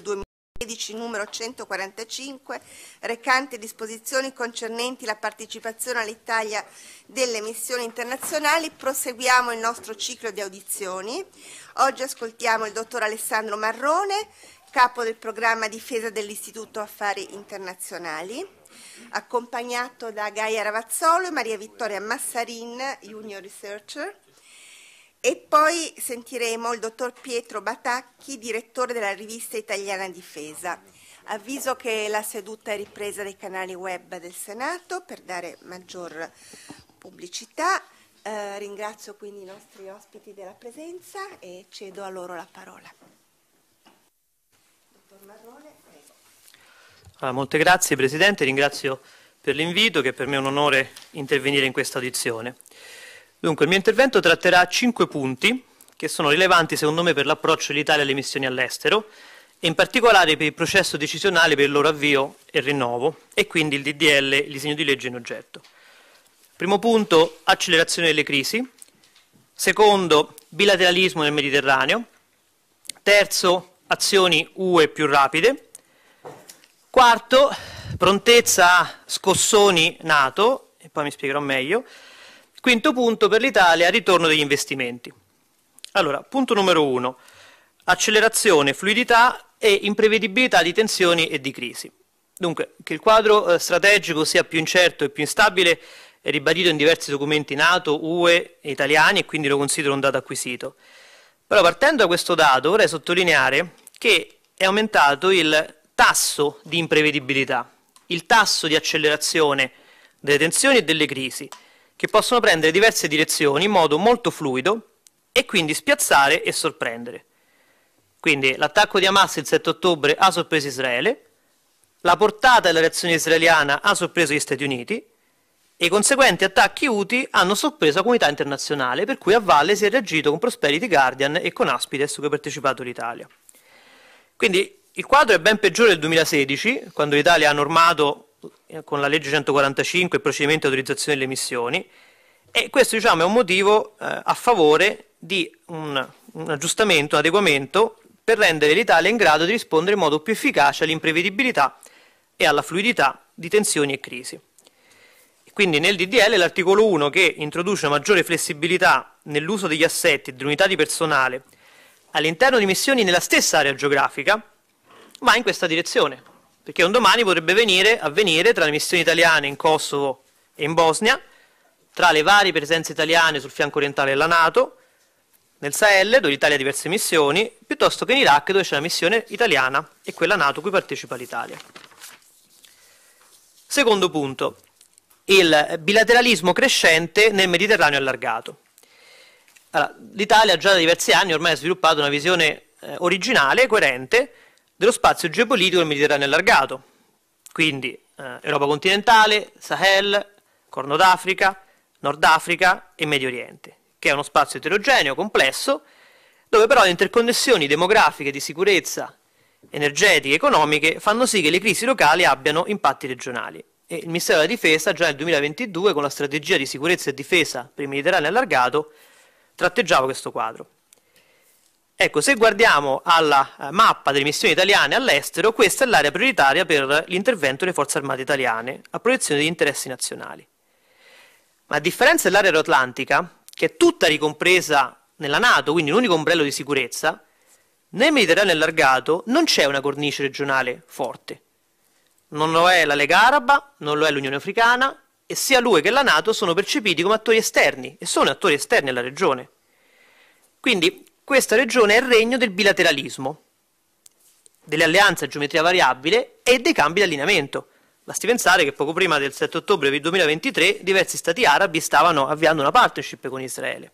2016 numero 145 recante disposizioni concernenti la partecipazione all'Italia delle missioni internazionali proseguiamo il nostro ciclo di audizioni oggi ascoltiamo il dottor Alessandro Marrone capo del programma difesa dell'Istituto Affari Internazionali accompagnato da Gaia Ravazzolo e Maria Vittoria Massarin, Junior Researcher. E poi sentiremo il dottor Pietro Batacchi, direttore della rivista italiana Difesa. Avviso che la seduta è ripresa dai canali web del Senato per dare maggior pubblicità. Eh, ringrazio quindi i nostri ospiti della presenza e cedo a loro la parola. Dottor Marrone, prego. Allora, molte grazie Presidente, ringrazio per l'invito che per me è un onore intervenire in questa audizione. Dunque, il mio intervento tratterà cinque punti che sono rilevanti secondo me per l'approccio dell'Italia alle missioni all'estero e in particolare per il processo decisionale per il loro avvio e rinnovo e quindi il DDL, il disegno di legge in oggetto. Primo punto, accelerazione delle crisi. Secondo, bilateralismo nel Mediterraneo. Terzo, azioni UE più rapide. Quarto, prontezza a scossoni NATO, e poi mi spiegherò meglio. Quinto punto per l'Italia, ritorno degli investimenti. Allora, punto numero uno, accelerazione, fluidità e imprevedibilità di tensioni e di crisi. Dunque, che il quadro eh, strategico sia più incerto e più instabile è ribadito in diversi documenti NATO, UE e italiani e quindi lo considero un dato acquisito. Però partendo da questo dato vorrei sottolineare che è aumentato il tasso di imprevedibilità, il tasso di accelerazione delle tensioni e delle crisi, che possono prendere diverse direzioni in modo molto fluido e quindi spiazzare e sorprendere. Quindi l'attacco di Hamas il 7 ottobre ha sorpreso Israele, la portata della reazione israeliana ha sorpreso gli Stati Uniti e i conseguenti attacchi UTI hanno sorpreso la comunità internazionale, per cui a valle si è reagito con Prosperity Guardian e con Aspides, cui ha partecipato l'Italia. Quindi il quadro è ben peggiore del 2016, quando l'Italia ha normato con la legge 145 il procedimento di autorizzazione delle emissioni e questo diciamo, è un motivo eh, a favore di un, un aggiustamento, un adeguamento per rendere l'Italia in grado di rispondere in modo più efficace all'imprevedibilità e alla fluidità di tensioni e crisi. Quindi nel DDL l'articolo 1 che introduce una maggiore flessibilità nell'uso degli assetti e dell'unità di personale all'interno di missioni nella stessa area geografica va in questa direzione perché un domani potrebbe venire, avvenire tra le missioni italiane in Kosovo e in Bosnia, tra le varie presenze italiane sul fianco orientale della Nato, nel Sahel, dove l'Italia ha diverse missioni, piuttosto che in Iraq, dove c'è la missione italiana e quella Nato cui partecipa l'Italia. Secondo punto, il bilateralismo crescente nel Mediterraneo allargato. Allora, L'Italia già da diversi anni ormai ha sviluppato una visione eh, originale, coerente, dello spazio geopolitico del Mediterraneo allargato, quindi eh, Europa continentale, Sahel, Corno d'Africa, Nord Africa e Medio Oriente, che è uno spazio eterogeneo, complesso, dove però le interconnessioni demografiche, di sicurezza, energetiche, economiche fanno sì che le crisi locali abbiano impatti regionali. E il Ministero della Difesa già nel 2022 con la strategia di sicurezza e difesa per il Mediterraneo allargato tratteggiava questo quadro. Ecco, se guardiamo alla eh, mappa delle missioni italiane all'estero, questa è l'area prioritaria per l'intervento delle forze armate italiane a protezione degli interessi nazionali. Ma a differenza dell'area aeroatlantica, che è tutta ricompresa nella Nato, quindi un unico ombrello di sicurezza, nel Mediterraneo allargato non c'è una cornice regionale forte. Non lo è la Lega Araba, non lo è l'Unione Africana e sia l'UE che la Nato sono percepiti come attori esterni e sono attori esterni alla regione. Quindi questa regione è il regno del bilateralismo, delle alleanze a geometria variabile e dei cambi di allineamento. Basti pensare che poco prima del 7 ottobre del 2023 diversi stati arabi stavano avviando una partnership con Israele.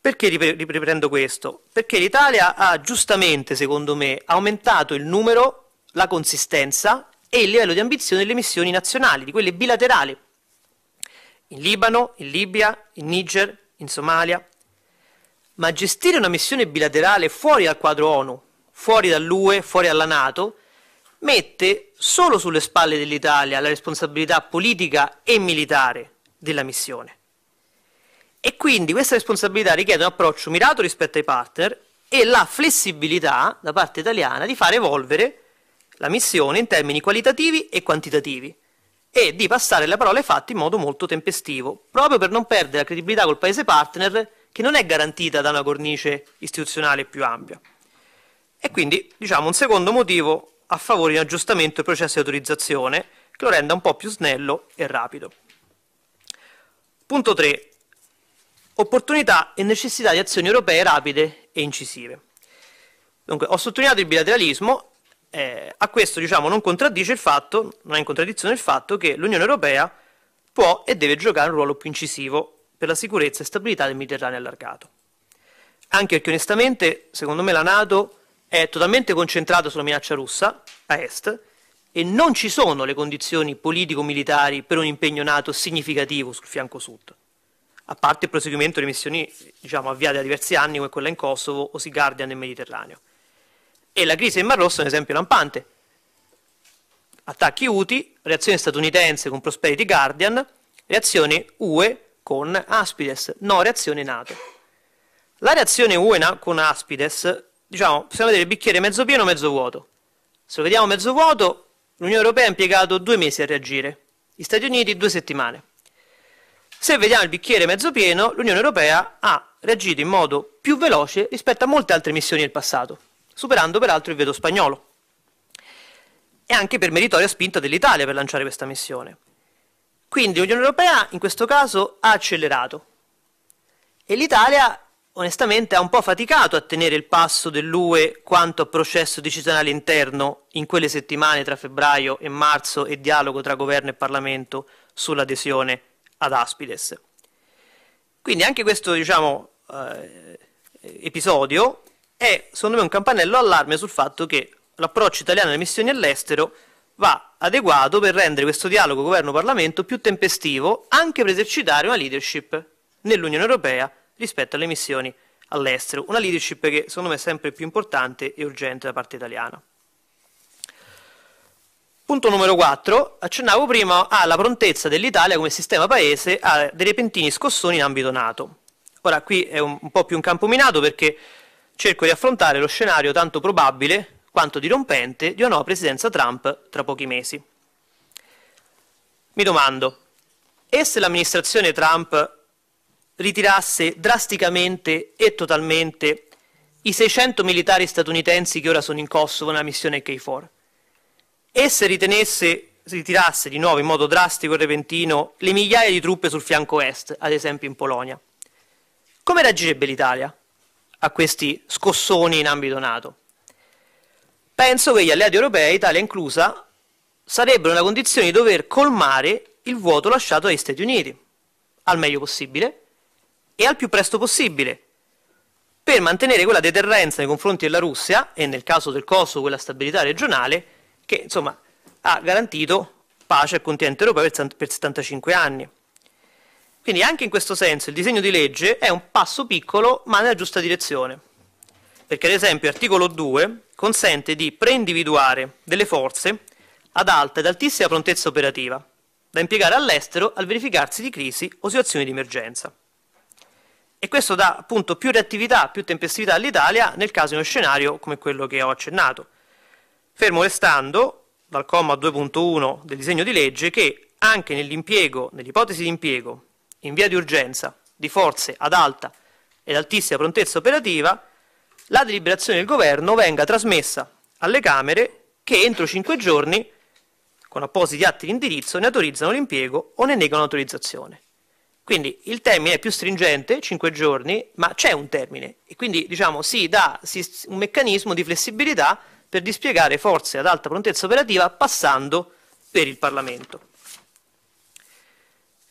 Perché riprendo questo? Perché l'Italia ha giustamente, secondo me, aumentato il numero, la consistenza e il livello di ambizione delle missioni nazionali, di quelle bilaterali. In Libano, in Libia, in Niger, in Somalia, ma gestire una missione bilaterale fuori dal quadro ONU, fuori dall'UE, fuori dalla Nato, mette solo sulle spalle dell'Italia la responsabilità politica e militare della missione. E quindi questa responsabilità richiede un approccio mirato rispetto ai partner e la flessibilità da parte italiana di far evolvere la missione in termini qualitativi e quantitativi e di passare le parole fatte in modo molto tempestivo, proprio per non perdere la credibilità col paese partner che non è garantita da una cornice istituzionale più ampia. E quindi, diciamo, un secondo motivo a favore di un aggiustamento del processo di autorizzazione che lo renda un po' più snello e rapido. Punto 3. Opportunità e necessità di azioni europee rapide e incisive. Dunque, ho sottolineato il bilateralismo, eh, a questo diciamo, non contraddice il fatto, non è in contraddizione il fatto che l'Unione Europea può e deve giocare un ruolo più incisivo per la sicurezza e stabilità del Mediterraneo allargato. Anche perché onestamente, secondo me, la Nato è totalmente concentrata sulla minaccia russa a est e non ci sono le condizioni politico-militari per un impegno NATO significativo sul fianco sud, a parte il proseguimento delle missioni diciamo, avviate da diversi anni come quella in Kosovo o Sea Guardian nel Mediterraneo. E la crisi del Mar Rosso è un esempio lampante. Attacchi UTI, reazione statunitense con Prosperity Guardian, reazione UE con Aspides, no reazione NATO. La reazione UE con Aspides, diciamo, possiamo vedere il bicchiere mezzo pieno o mezzo vuoto. Se lo vediamo mezzo vuoto, l'Unione Europea ha impiegato due mesi a reagire, gli Stati Uniti due settimane. Se vediamo il bicchiere mezzo pieno, l'Unione Europea ha reagito in modo più veloce rispetto a molte altre missioni del passato, superando peraltro il veto spagnolo. E anche per meritoria spinta dell'Italia per lanciare questa missione. Quindi l'Unione Europea in questo caso ha accelerato e l'Italia onestamente ha un po' faticato a tenere il passo dell'UE quanto a processo decisionale interno in quelle settimane tra febbraio e marzo e dialogo tra governo e Parlamento sull'adesione ad Aspides. Quindi anche questo diciamo, eh, episodio è secondo me un campanello allarme sul fatto che l'approccio italiano alle missioni all'estero va adeguato per rendere questo dialogo governo-Parlamento più tempestivo anche per esercitare una leadership nell'Unione Europea rispetto alle missioni all'estero, una leadership che secondo me è sempre più importante e urgente da parte italiana. Punto numero 4, accennavo prima alla prontezza dell'Italia come sistema paese a dei repentini scossoni in ambito NATO. Ora qui è un, un po' più un campo minato perché cerco di affrontare lo scenario tanto probabile quanto dirompente di una nuova presidenza Trump tra pochi mesi. Mi domando, e se l'amministrazione Trump ritirasse drasticamente e totalmente i 600 militari statunitensi che ora sono in Kosovo nella missione K4 e se ritenesse ritirasse di nuovo in modo drastico e repentino le migliaia di truppe sul fianco est, ad esempio in Polonia. Come reagirebbe l'Italia a questi scossoni in ambito NATO? Penso che gli alleati europei, Italia inclusa, sarebbero nella condizione di dover colmare il vuoto lasciato dagli Stati Uniti, al meglio possibile, e al più presto possibile, per mantenere quella deterrenza nei confronti della Russia e nel caso del Kosovo quella stabilità regionale che insomma ha garantito pace al continente europeo per 75 anni. Quindi anche in questo senso il disegno di legge è un passo piccolo ma nella giusta direzione, perché ad esempio l'articolo 2 consente di preindividuare delle forze ad alta ed altissima prontezza operativa, da impiegare all'estero al verificarsi di crisi o situazioni di emergenza e questo dà appunto più reattività, più tempestività all'Italia nel caso di uno scenario come quello che ho accennato. Fermo restando, dal comma 2.1 del disegno di legge, che anche nell'impiego, nell'ipotesi di impiego in via di urgenza di forze ad alta ed altissima prontezza operativa, la deliberazione del governo venga trasmessa alle Camere che entro cinque giorni, con appositi atti di indirizzo, ne autorizzano l'impiego o ne negano l'autorizzazione. Quindi il termine è più stringente, 5 giorni, ma c'è un termine e quindi diciamo, si dà un meccanismo di flessibilità per dispiegare forze ad alta prontezza operativa passando per il Parlamento.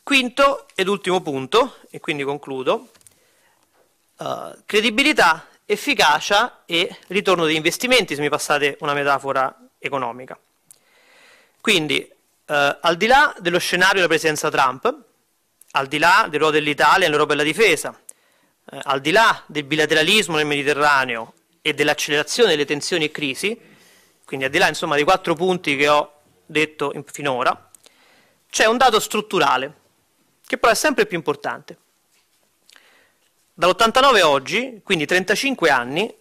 Quinto ed ultimo punto, e quindi concludo, uh, credibilità, efficacia e ritorno degli investimenti, se mi passate una metafora economica. Quindi, uh, al di là dello scenario della presidenza Trump, al di là del ruolo dell'Italia nell'Europa della difesa, eh, al di là del bilateralismo nel Mediterraneo e dell'accelerazione delle tensioni e crisi, quindi al di là insomma, dei quattro punti che ho detto in, finora, c'è un dato strutturale che però è sempre più importante. Dall'89 a oggi, quindi 35 anni,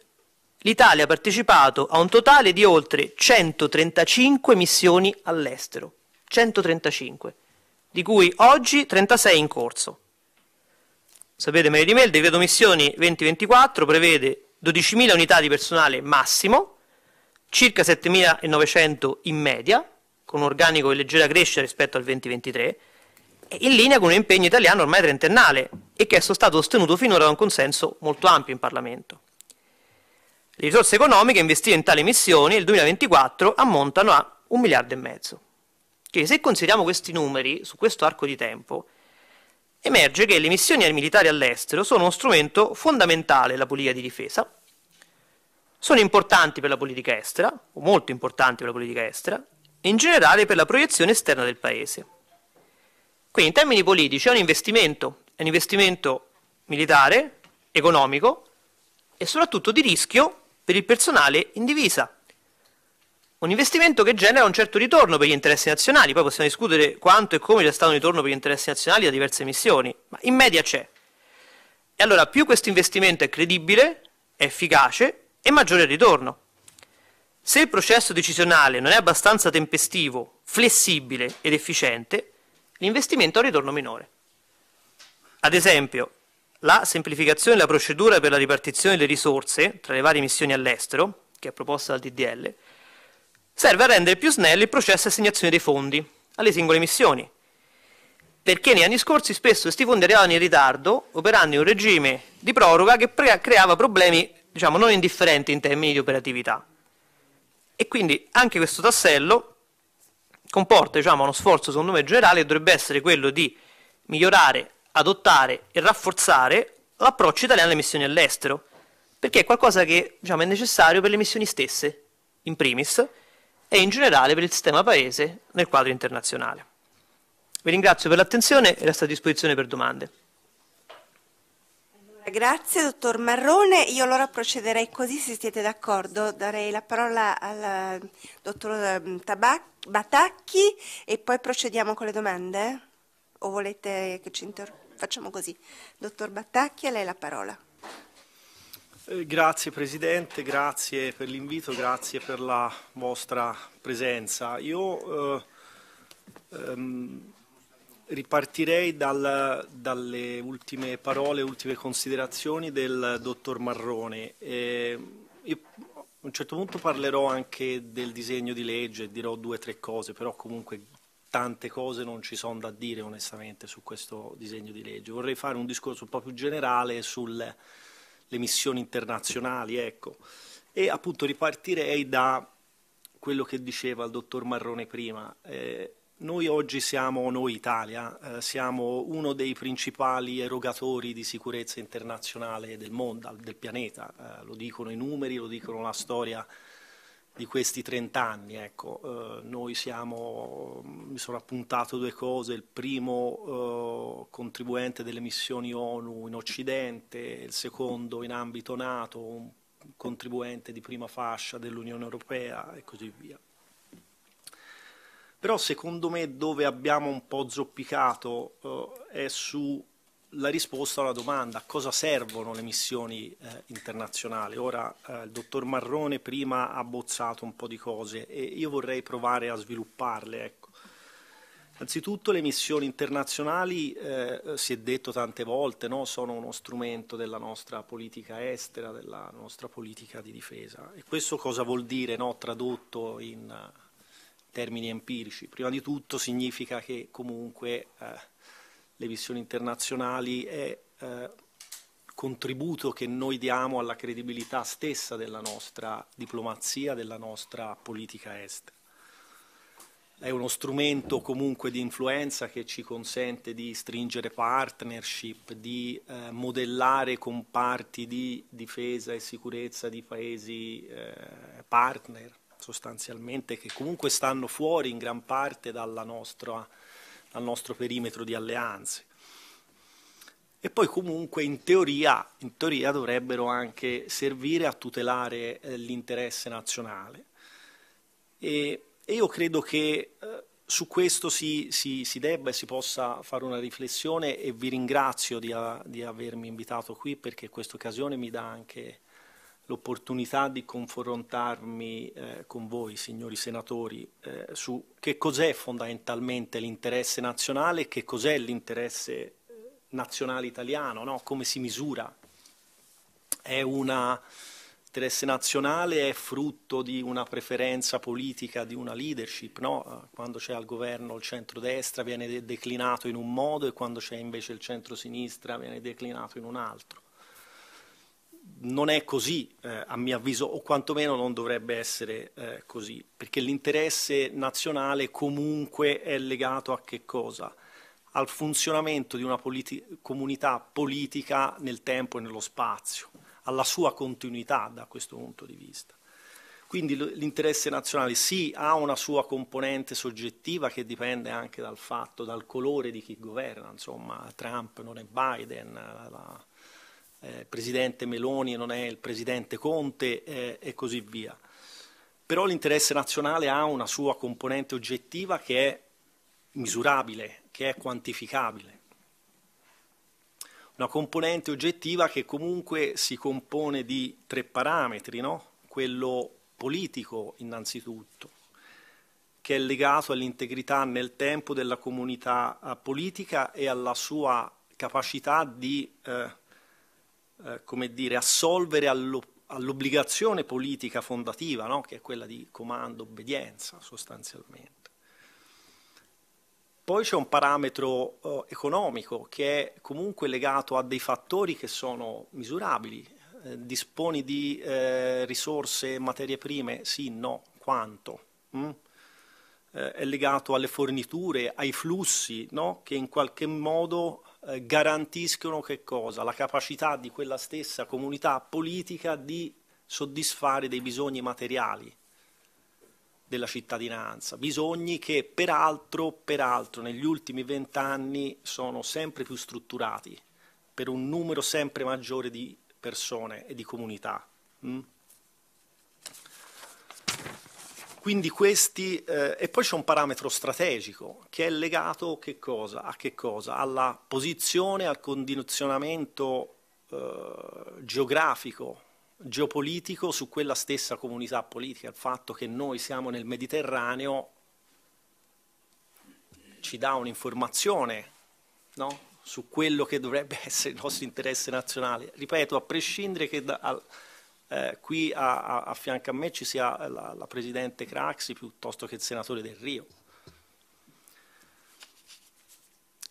l'Italia ha partecipato a un totale di oltre 135 missioni all'estero. 135, di cui oggi 36 in corso. Sapete meglio di me, il decreto missioni 2024 prevede 12.000 unità di personale massimo, circa 7.900 in media, con un organico in leggera crescita rispetto al 2023, in linea con un impegno italiano ormai trentennale e che è stato sostenuto finora da un consenso molto ampio in Parlamento. Le risorse economiche investite in tali missioni nel 2024 ammontano a un miliardo e mezzo. Che se consideriamo questi numeri su questo arco di tempo, emerge che le missioni militari all'estero sono uno strumento fondamentale della politica di difesa, sono importanti per la politica estera, o molto importanti per la politica estera, e in generale per la proiezione esterna del Paese. Quindi in termini politici è un investimento, è un investimento militare, economico e soprattutto di rischio per il personale in divisa. Un investimento che genera un certo ritorno per gli interessi nazionali, poi possiamo discutere quanto e come c'è stato un ritorno per gli interessi nazionali da diverse missioni, ma in media c'è. E allora più questo investimento è credibile, è efficace e maggiore il ritorno. Se il processo decisionale non è abbastanza tempestivo, flessibile ed efficiente, l'investimento ha ritorno minore. Ad esempio, la semplificazione della procedura per la ripartizione delle risorse tra le varie missioni all'estero, che è proposta dal DDL, serve a rendere più snello il processo di assegnazione dei fondi alle singole missioni, perché negli anni scorsi spesso questi fondi arrivavano in ritardo, operando in un regime di proroga che creava problemi diciamo, non indifferenti in termini di operatività. E quindi anche questo tassello comporta diciamo, uno sforzo, secondo me, generale dovrebbe essere quello di migliorare, adottare e rafforzare l'approccio italiano alle missioni all'estero, perché è qualcosa che diciamo, è necessario per le missioni stesse, in primis, e in generale per il sistema paese nel quadro internazionale. Vi ringrazio per l'attenzione e resto a disposizione per domande. Grazie dottor Marrone, io allora procederei così se siete d'accordo, darei la parola al dottor ehm, Batacchi e poi procediamo con le domande? O volete che ci inter... facciamo così? Dottor Batacchi, a lei la parola. Eh, grazie Presidente, grazie per l'invito, grazie per la vostra presenza. Io eh, ehm, ripartirei dal, dalle ultime parole, ultime considerazioni del dottor Marrone. Eh, a un certo punto parlerò anche del disegno di legge, dirò due o tre cose, però comunque tante cose non ci sono da dire onestamente su questo disegno di legge. Vorrei fare un discorso un po' più generale sulle missioni internazionali, ecco. e appunto ripartirei da quello che diceva il dottor Marrone prima. Eh, noi oggi siamo, noi Italia, eh, siamo uno dei principali erogatori di sicurezza internazionale del mondo, del pianeta, eh, lo dicono i numeri, lo dicono la storia di questi 30 anni. Ecco. Eh, noi siamo, mi sono appuntato due cose, il primo eh, contribuente delle missioni ONU in Occidente, il secondo in ambito NATO, un contribuente di prima fascia dell'Unione Europea e così via. Però secondo me dove abbiamo un po' zoppicato eh, è sulla risposta alla domanda a cosa servono le missioni eh, internazionali. Ora eh, il dottor Marrone prima ha bozzato un po' di cose e io vorrei provare a svilupparle. Ecco. Anzitutto le missioni internazionali, eh, si è detto tante volte, no? sono uno strumento della nostra politica estera, della nostra politica di difesa. E questo cosa vuol dire no? tradotto in termini empirici. Prima di tutto significa che comunque eh, le missioni internazionali è eh, contributo che noi diamo alla credibilità stessa della nostra diplomazia, della nostra politica estera. È uno strumento comunque di influenza che ci consente di stringere partnership, di eh, modellare comparti di difesa e sicurezza di paesi eh, partner sostanzialmente, che comunque stanno fuori in gran parte nostra, dal nostro perimetro di alleanze. E poi comunque in teoria, in teoria dovrebbero anche servire a tutelare eh, l'interesse nazionale. E, e, io credo che eh, su questo si, si, si, debba e si possa fare una riflessione e vi ringrazio di, a, di avermi invitato qui perché questa occasione mi dà anche l'opportunità di confrontarmi eh, con voi, signori senatori, eh, su che cos'è fondamentalmente l'interesse nazionale e che cos'è l'interesse eh, nazionale italiano, no? come si misura. È una interesse nazionale è frutto di una preferenza politica, di una leadership, no? quando c'è al governo il centrodestra viene declinato in un modo e quando c'è invece il centrosinistra viene declinato in un altro non è così, eh, a mio avviso, o quantomeno non dovrebbe essere eh, così, perché l'interesse nazionale comunque è legato a che cosa? Al funzionamento di una politi comunità politica nel tempo e nello spazio, alla sua continuità da questo punto di vista. Quindi l'interesse nazionale sì ha una sua componente soggettiva che dipende anche dal fatto, dal colore di chi governa, insomma Trump non è Biden, la, eh, presidente Meloni non è il presidente Conte eh, e così via. Però l'interesse nazionale ha una sua componente oggettiva che è misurabile, che è quantificabile. Una componente oggettiva che comunque si compone di tre parametri, no? quello politico innanzitutto, che è legato all'integrità nel tempo della comunità eh, politica e alla sua capacità di eh, eh, come dire, assolvere all'obbligazione politica fondativa, no? che è quella di comando, obbedienza sostanzialmente. Poi c'è un parametro eh, economico che è comunque legato a dei fattori che sono misurabili. Eh, disponi di eh, risorse, materie prime? Sì, no, quanto? Mm? È legato alle forniture, ai flussi no? che in qualche modo eh, garantiscono che cosa? La capacità di quella stessa comunità politica di soddisfare dei bisogni materiali della cittadinanza, bisogni che peraltro, peraltro negli ultimi vent'anni sono sempre più strutturati per un numero sempre maggiore di persone e di comunità. Mm? Quindi questi, eh, e poi c'è un parametro strategico che è legato che cosa? a che cosa? Alla posizione, al condizionamento eh, geografico, geopolitico su quella stessa comunità politica. Il fatto che noi siamo nel Mediterraneo ci dà un'informazione no? su quello che dovrebbe essere il nostro interesse nazionale. Ripeto, a prescindere che da, al, eh, qui a, a, a, fianco a me ci sia la, la Presidente Craxi piuttosto che il Senatore Del Rio.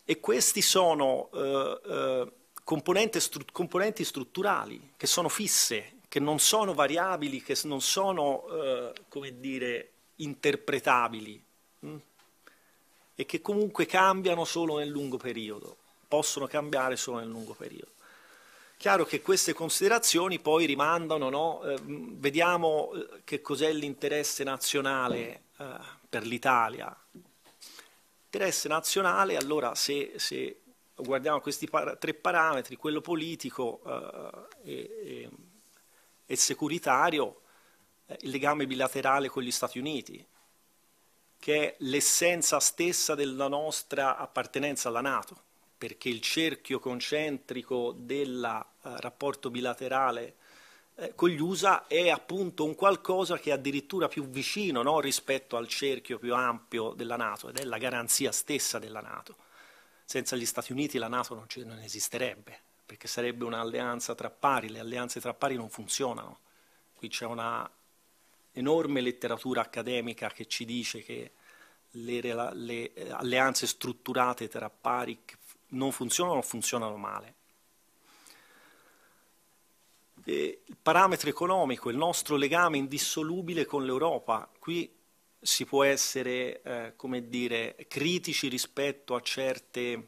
E questi sono eh, eh, componenti, stru componenti, strutturali che sono fisse, che non sono variabili, che non sono, eh, come dire, interpretabili mh? Hm? e che comunque cambiano solo nel lungo periodo, possono cambiare solo nel lungo periodo. Chiaro che queste considerazioni poi rimandano, no? eh, vediamo eh, che cos'è l'interesse nazionale eh, per l'Italia. Interesse nazionale, allora se, se guardiamo questi par tre parametri, quello politico eh, e, e, e, securitario, eh, il legame bilaterale con gli Stati Uniti, che è l'essenza stessa della nostra appartenenza alla Nato perché il cerchio concentrico del eh, rapporto bilaterale eh, con gli USA è appunto un qualcosa che è addirittura più vicino no, rispetto al cerchio più ampio della Nato ed è la garanzia stessa della Nato. Senza gli Stati Uniti la Nato non, non esisterebbe, perché sarebbe un'alleanza tra pari, le alleanze tra pari non funzionano. Qui c'è una enorme letteratura accademica che ci dice che le, le alleanze strutturate tra pari non funzionano o funzionano male. E il parametro economico, il nostro legame indissolubile con l'Europa, qui si può essere, eh, come dire, critici rispetto a certi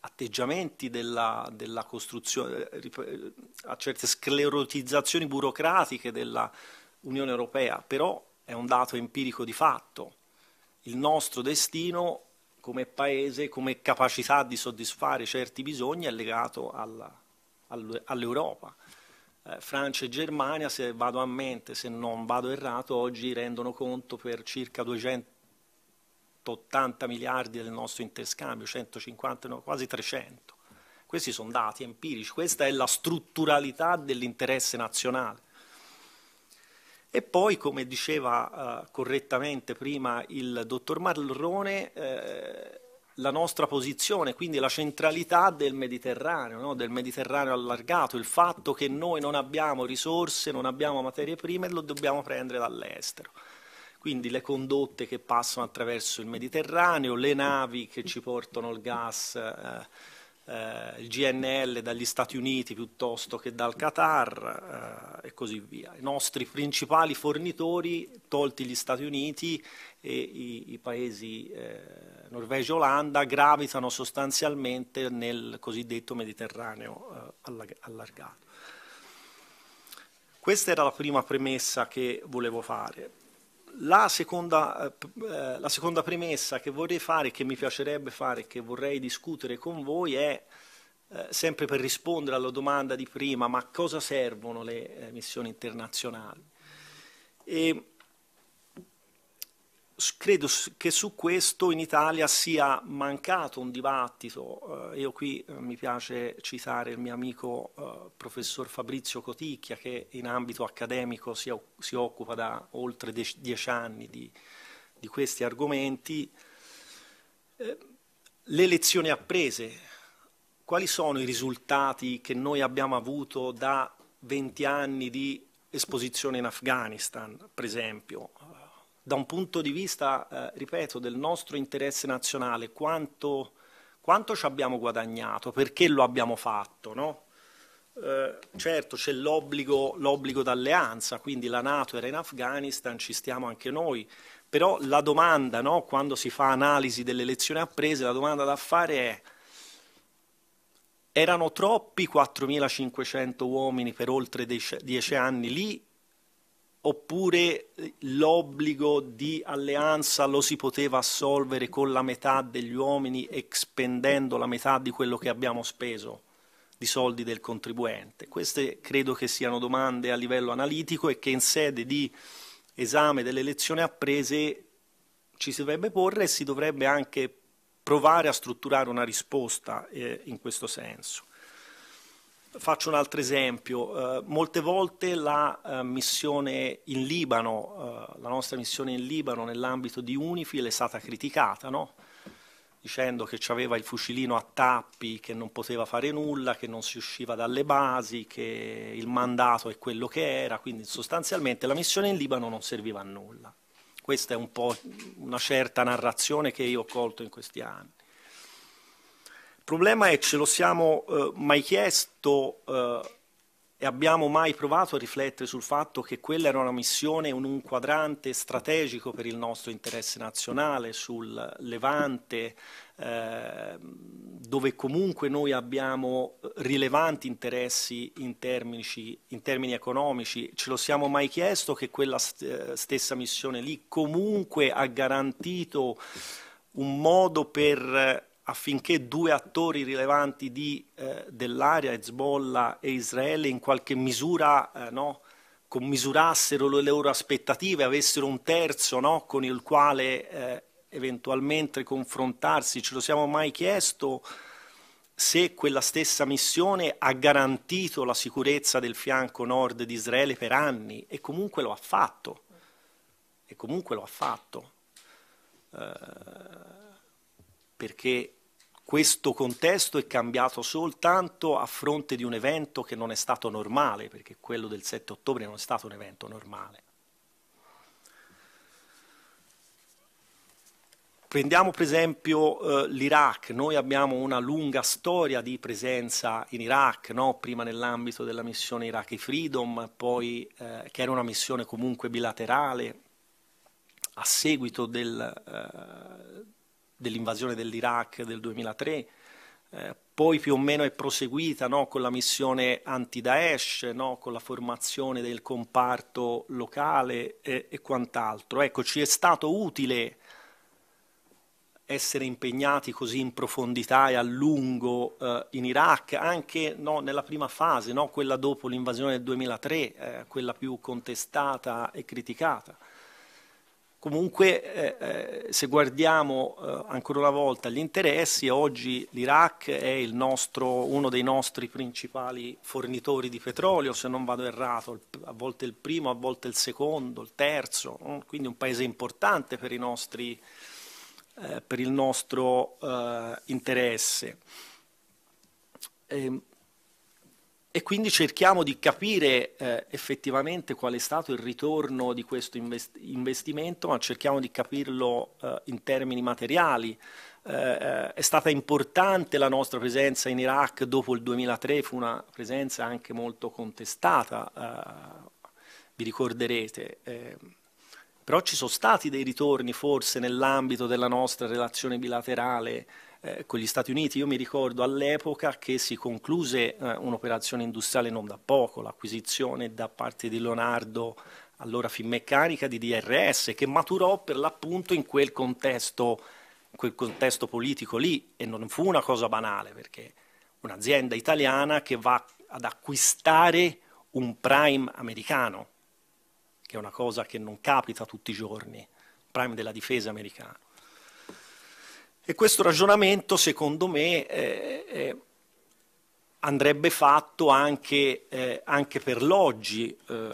atteggiamenti della, della costruzione, eh, a certe sclerotizzazioni burocratiche dell'Unione Europea, però è un dato empirico di fatto. Il nostro destino come paese, come capacità di soddisfare certi bisogni è legato all'Europa. Eh, Francia e Germania, se vado a mente, se non vado errato, oggi rendono conto per circa 280 miliardi del nostro interscambio, 150, no, quasi 300. Questi sono dati empirici, questa è la strutturalità dell'interesse nazionale. E poi, come diceva uh, correttamente prima il dottor Marrone, eh, la nostra posizione, quindi la centralità del Mediterraneo, no? del Mediterraneo allargato, il fatto che noi non abbiamo risorse, non abbiamo materie prime e lo dobbiamo prendere dall'estero. Quindi le condotte che passano attraverso il Mediterraneo, le navi che ci portano il gas, eh, eh, il GNL dagli Stati Uniti piuttosto che dal Qatar eh, e così via. I nostri principali fornitori, tolti gli Stati Uniti e i, i paesi eh, Norvegia e Olanda gravitano sostanzialmente nel cosiddetto Mediterraneo eh, allargato. Questa era la prima premessa che volevo fare. La seconda, eh, la seconda premessa che vorrei fare, che mi piacerebbe fare, che vorrei discutere con voi è eh, sempre per rispondere alla domanda di prima, ma a cosa servono le eh, missioni internazionali? E credo che su questo in Italia sia mancato un dibattito. Eh, io qui eh, mi piace citare il mio amico eh, professor Fabrizio Coticchia che in ambito accademico si, si occupa da oltre dieci anni di, di questi argomenti. Le lezioni apprese, quali sono i risultati che noi abbiamo avuto da 20 anni di esposizione in Afghanistan, per esempio? Da un punto di vista, eh, ripeto, del nostro interesse nazionale, quanto, quanto, ci abbiamo guadagnato, perché lo abbiamo fatto, no? eh, certo c'è l'obbligo, d'alleanza, quindi la Nato era in Afghanistan, ci stiamo anche noi, però la domanda, no, quando si fa analisi delle elezioni apprese, la domanda da fare è erano troppi 4.500 uomini per oltre dieci anni lì oppure l'obbligo di alleanza lo si poteva assolvere con la metà degli uomini spendendo la metà di quello che abbiamo speso di soldi del contribuente? Queste credo che siano domande a livello analitico e che in sede di esame delle lezioni apprese ci si dovrebbe porre e si dovrebbe anche provare a strutturare una risposta eh, in questo senso. Faccio un altro esempio, eh, molte volte la eh, missione in Libano, eh, la nostra missione in Libano nell'ambito di UNIFIL è stata criticata, no? dicendo che aveva il fucilino a tappi, che non poteva fare nulla, che non si usciva dalle basi, che il mandato è quello che era, quindi sostanzialmente la missione in Libano non serviva a nulla. Questa è un po' una certa narrazione che io ho colto in questi anni. Problema è ce lo siamo eh, mai chiesto eh, e abbiamo mai provato a riflettere sul fatto che quella era una missione, un, un quadrante strategico per il nostro interesse nazionale sul Levante, eh, dove comunque noi abbiamo rilevanti interessi in termini, in termini, economici. Ce lo siamo mai chiesto che quella st eh, stessa missione lì comunque ha garantito un modo per affinché due attori rilevanti di, eh, dell'area, Hezbollah e Israele, in qualche misura eh, no, commisurassero le loro aspettative, avessero un terzo no, con il quale eh, eventualmente confrontarsi. Ce lo siamo mai chiesto se quella stessa missione ha garantito la sicurezza del fianco nord di Israele per anni e comunque lo ha fatto. E comunque lo ha fatto. Eh, perché questo contesto è cambiato soltanto a fronte di un evento che non è stato normale, perché quello del 7 ottobre non è stato un evento normale. Prendiamo per esempio eh, l'Iraq, noi abbiamo una lunga storia di presenza in Iraq, no? prima nell'ambito della missione Iraqi Freedom, poi eh, che era una missione comunque bilaterale, a seguito del, eh, dell'invasione dell'Iraq del 2003, eh, poi più o meno è proseguita no, con la missione anti-Daesh, no, con la formazione del comparto locale e, e, quant'altro. Ecco, ci è stato utile essere impegnati così in profondità e a lungo eh, in Iraq, anche no, nella prima fase, quella dopo l'invasione del 2003, eh, quella più contestata e criticata. Comunque, eh, eh, se guardiamo eh, ancora una volta gli interessi, oggi l'Iraq è nostro, uno dei nostri principali fornitori di petrolio, se non vado errato, a volte il primo, a volte il secondo, il terzo, quindi un paese importante per, nostri, eh, per il nostro eh, interesse. E, ehm, e quindi cerchiamo di capire eh, effettivamente qual è stato il ritorno di questo invest investimento, ma cerchiamo di capirlo eh, in termini materiali. Eh, eh è stata importante la nostra presenza in Iraq dopo il 2003, fu una presenza anche molto contestata, eh, vi ricorderete. Eh, però ci sono stati dei ritorni forse nell'ambito della nostra relazione bilaterale eh, con gli Stati Uniti. Io mi ricordo all'epoca che si concluse eh, un'operazione industriale non da poco, l'acquisizione da parte di Leonardo, allora Finmeccanica, di DRS, che maturò per l'appunto in quel contesto, quel contesto politico lì e non fu una cosa banale perché un'azienda italiana che va ad acquistare un prime americano, che è una cosa che non capita tutti i giorni, prime della difesa americana. E questo ragionamento, secondo me, eh, eh, andrebbe fatto anche, eh, anche per l'oggi. Eh,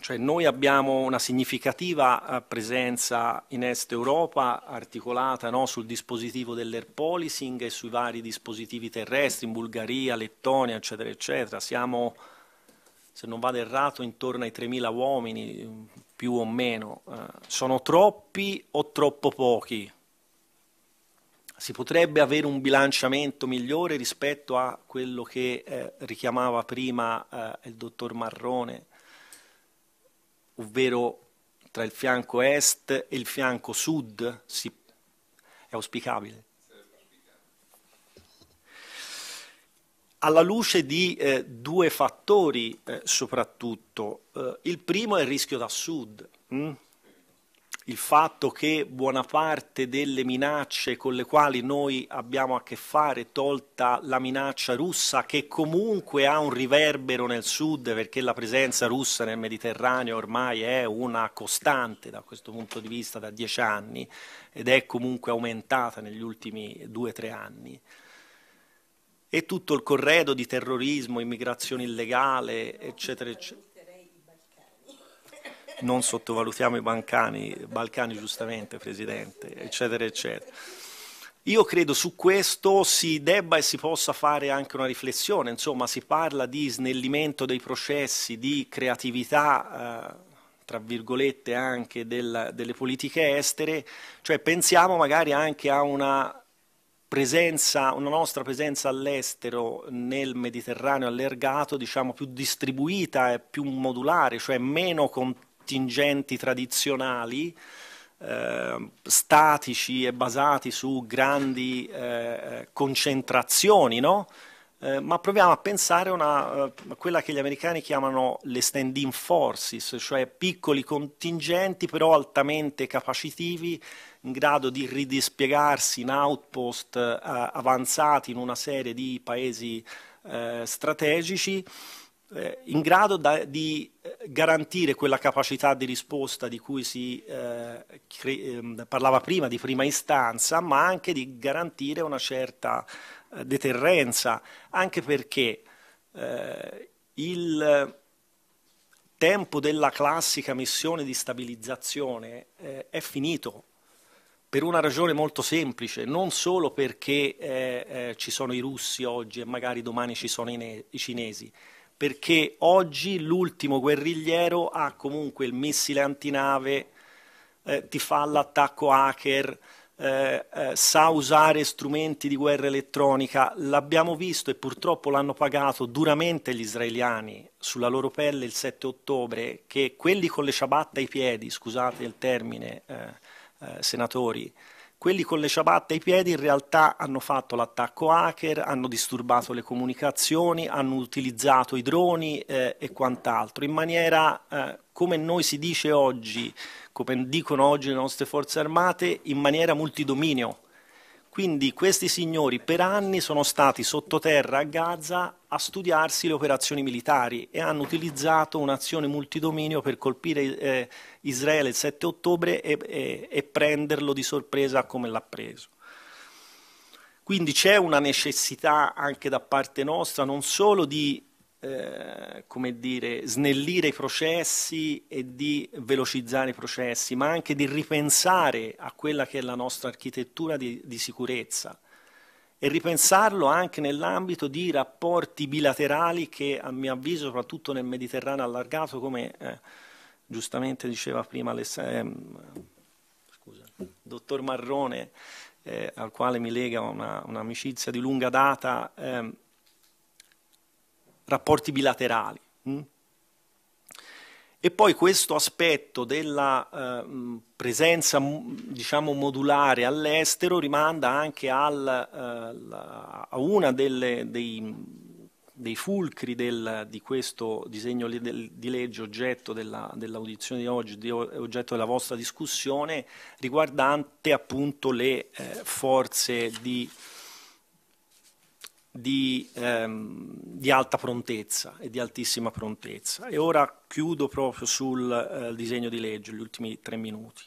cioè noi abbiamo una significativa eh, presenza in Est Europa articolata no, sul dispositivo dell'air policing e sui vari dispositivi terrestri in Bulgaria, Lettonia, eccetera, eccetera. Siamo, se non vado errato, intorno ai 3.000 uomini, più o meno. Eh, sono troppi o troppo pochi? Si potrebbe avere un bilanciamento migliore rispetto a quello che eh, richiamava prima eh, il dottor Marrone, ovvero tra il fianco est e il fianco sud, si... è auspicabile. Alla luce di eh, due fattori eh, soprattutto, eh, il primo è il rischio da sud. Hm? Il fatto che buona parte delle minacce con le quali noi abbiamo a che fare, tolta la minaccia russa, che comunque ha un riverbero nel sud, perché la presenza russa nel Mediterraneo ormai è una costante da questo punto di vista da dieci anni ed è comunque aumentata negli ultimi due o tre anni. E tutto il corredo di terrorismo, immigrazione illegale, eccetera, eccetera non sottovalutiamo i Balcani, Balcani giustamente Presidente, eccetera, eccetera. Io credo su questo si debba e si possa fare anche una riflessione, insomma si parla di snellimento dei processi, di creatività, eh, tra virgolette anche del, delle politiche estere, cioè pensiamo magari anche a una presenza, una nostra presenza all'estero nel Mediterraneo allargato, diciamo più distribuita e più modulare, cioè meno con contingenti tradizionali, eh, statici e basati su grandi eh, concentrazioni, no? eh, ma proviamo a pensare a uh, quella che gli americani chiamano le stand-in forces, cioè piccoli contingenti però altamente capacitivi in grado di ridispiegarsi in outpost uh, avanzati in una serie di paesi uh, strategici eh, in grado da, di eh, garantire quella capacità di risposta di cui si eh, ehm, parlava prima, di prima istanza, ma anche di garantire una certa eh, deterrenza, anche perché eh, il tempo della classica missione di stabilizzazione eh, è finito. Per una ragione molto semplice, non solo perché ci sono i russi oggi e magari domani ci sono i, i cinesi, perché oggi l'ultimo guerrigliero ha comunque il missile antinave, eh, ti fa l'attacco hacker, eh, eh, sa usare strumenti di guerra elettronica, l'abbiamo visto e purtroppo l'hanno pagato duramente gli israeliani sulla loro pelle il 7 ottobre, che quelli con le ciabatte ai piedi, scusate il termine, eh, eh, senatori, quelli con le ciabatte ai piedi in realtà hanno fatto l'attacco hacker, hanno disturbato le comunicazioni, hanno utilizzato i droni eh, e quant'altro in maniera, eh, come noi si dice oggi, come dicono oggi le nostre forze armate, in maniera multidominio. Quindi questi signori per anni sono stati sottoterra a Gaza a studiarsi le operazioni militari e hanno utilizzato un'azione multidominio per colpire eh, Israele il 7 ottobre e, e, e prenderlo di sorpresa come l'ha preso. Quindi c'è una necessità anche da parte nostra non solo di eh, come dire, snellire i processi e di velocizzare i processi, ma anche di ripensare a quella che è la nostra architettura di, di sicurezza e ripensarlo anche nell'ambito di rapporti bilaterali che a mio avviso, soprattutto nel Mediterraneo allargato, come eh, giustamente diceva prima eh, scusa, dottor Marrone, eh, al quale mi lega un'amicizia di lunga data, ehm, rapporti bilaterali. Mm? E poi questo aspetto della eh, presenza diciamo, modulare all'estero rimanda anche al, eh, a delle, dei, dei, fulcri del, di questo disegno di legge oggetto della, dell'audizione di oggi, oggetto della vostra discussione, riguardante appunto le eh, forze di di, ehm, di, alta prontezza e di altissima prontezza. E ora chiudo proprio sul eh, disegno di legge, gli ultimi tre minuti.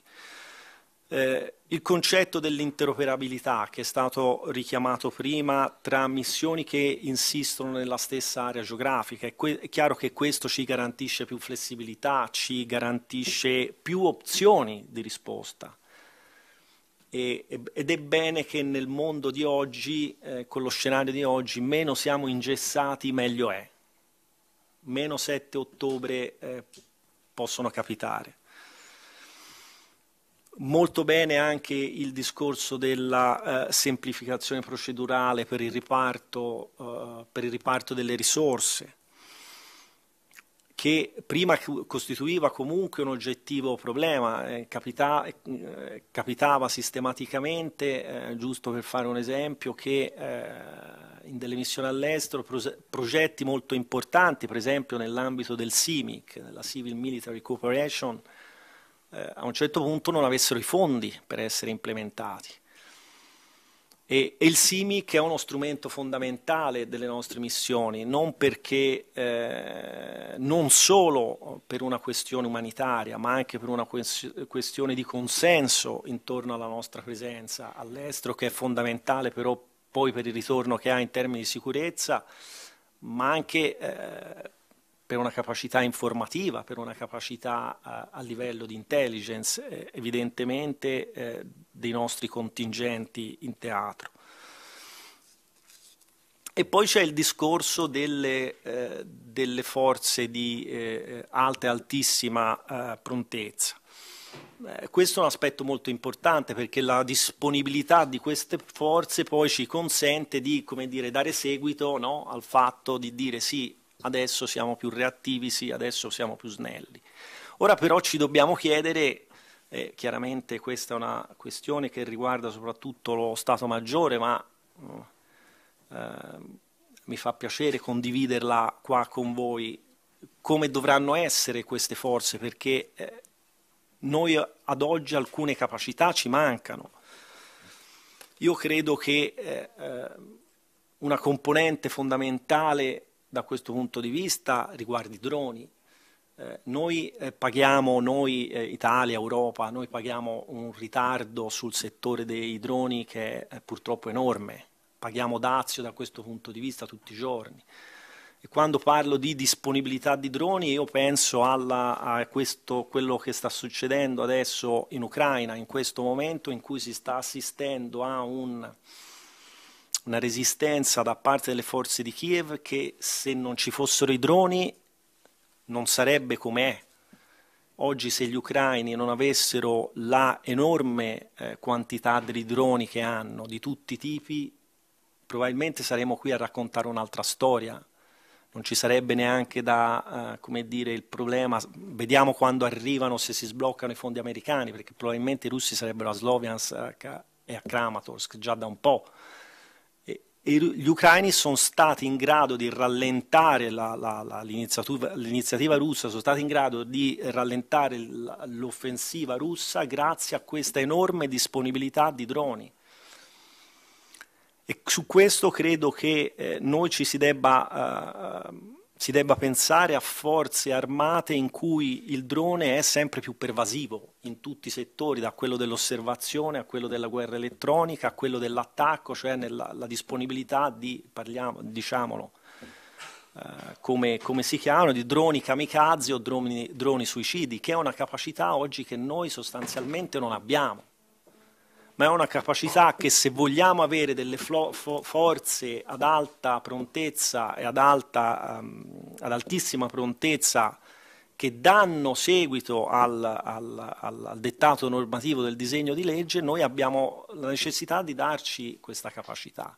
Eh, il concetto dell'interoperabilità che è stato richiamato prima tra missioni che insistono nella stessa area geografica, è, è chiaro che questo ci garantisce più flessibilità, ci garantisce più opzioni di risposta ed è bene che nel mondo di oggi, eh, con lo scenario di oggi, meno siamo ingessati, meglio è. Meno 7 ottobre eh, possono capitare. Molto bene anche il discorso della eh, semplificazione procedurale per il riparto, eh, per il riparto delle risorse che prima costituiva comunque un oggettivo problema, eh, capita, eh, capitava sistematicamente, eh, giusto per fare un esempio, che eh, in delle missioni all'estero progetti molto importanti, per esempio nell'ambito del CIMIC, della Civil Military Cooperation, eh, a un certo punto non avessero i fondi per essere implementati. E, e il SIMIC è uno strumento fondamentale delle nostre missioni, non, perché, eh, non solo per una questione umanitaria, ma anche per una questione di consenso intorno alla nostra presenza all'estero, che è fondamentale però poi per il ritorno che ha in termini di sicurezza, ma anche eh, per una capacità informativa, per una capacità a, a livello di intelligence, eh, evidentemente eh, dei nostri contingenti in teatro. E poi c'è il discorso delle, eh, delle forze di eh, alta e altissima eh, prontezza. Eh, questo è un aspetto molto importante perché la disponibilità di queste forze poi ci consente di dire, dare seguito no, al fatto di dire sì, adesso siamo più reattivi, sì, adesso siamo più snelli. Ora però ci dobbiamo chiedere, eh, chiaramente questa è una questione che riguarda soprattutto lo Stato Maggiore, ma eh, mi fa piacere condividerla qua con voi, come dovranno essere queste forze, perché eh, noi ad oggi alcune capacità ci mancano. Io credo che eh, eh una componente fondamentale da questo punto di vista riguarda i droni. Eh, noi eh, paghiamo, noi eh, Italia, Europa, noi paghiamo un ritardo sul settore dei droni che è purtroppo enorme, paghiamo dazio da questo punto di vista tutti i giorni. E quando parlo di disponibilità di droni io penso alla, a questo, quello che sta succedendo adesso in Ucraina, in questo momento in cui si sta assistendo a un una resistenza da parte delle forze di Kiev che se non ci fossero i droni non sarebbe come è. Oggi se gli ucraini non avessero la enorme eh, quantità di droni che hanno, di tutti i tipi, probabilmente saremmo qui a raccontare un'altra storia. Non ci sarebbe neanche da, eh, come dire, il problema, vediamo quando arrivano, se si sbloccano i fondi americani, perché probabilmente i russi sarebbero a Sloviansk e a Kramatorsk già da un po' gli ucraini sono stati in grado di rallentare la, la, la, l'iniziativa, l'iniziativa, russa, sono stati in grado di rallentare l'offensiva russa grazie a questa enorme disponibilità di droni. E su questo credo che eh, noi ci si debba, eh, si debba pensare a forze armate in cui il drone è sempre più pervasivo in tutti i settori, da quello dell'osservazione a quello della guerra elettronica, a quello dell'attacco, cioè nella disponibilità di, parliamo, diciamolo, eh, come, come, si chiamano, di droni kamikaze o droni, droni suicidi, che è una capacità oggi che noi sostanzialmente non abbiamo ma è una capacità che se vogliamo avere delle forze ad alta prontezza e ad, alta, um, ad altissima prontezza che danno seguito al, al, al, al, dettato normativo del disegno di legge, noi abbiamo la necessità di darci questa capacità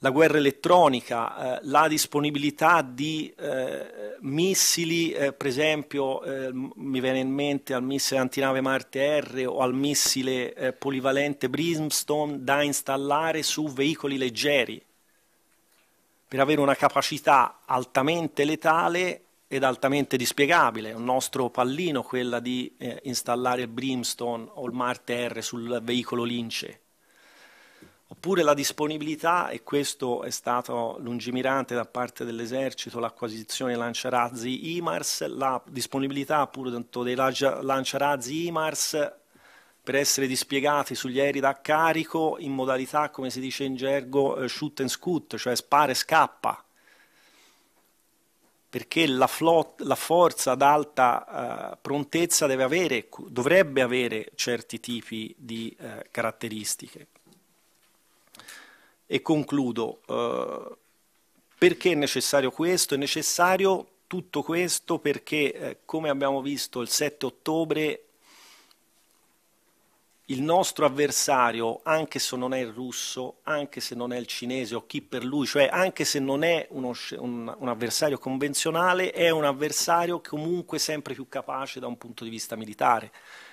la guerra elettronica, eh, la disponibilità di eh, missili, eh, per esempio eh, mi viene in mente al missile antinave Marte R o al missile eh, polivalente Brimstone da installare su veicoli leggeri per avere una capacità altamente letale ed altamente dispiegabile. Un nostro pallino quella di eh, installare il Brimstone o il Marte R sul veicolo Lince Oppure la disponibilità, e questo è stato lungimirante da parte dell'esercito, l'acquisizione dei lanciarazzi IMARS, la disponibilità appunto dei lanciarazzi IMARS per essere dispiegati sugli aerei da carico in modalità, come si dice in gergo, eh, shoot and scoot, cioè spara e scappa, perché la, flot, la forza ad alta uh, prontezza avere, dovrebbe avere certi tipi di uh, caratteristiche. E concludo, eh, perché è necessario questo? È necessario tutto questo perché, eh, come abbiamo visto il 7 ottobre, il nostro avversario, anche se non è il russo, anche se non è il cinese o chi per lui, cioè anche se non è uno, un, un, avversario convenzionale, è un avversario comunque sempre più capace da un punto di vista militare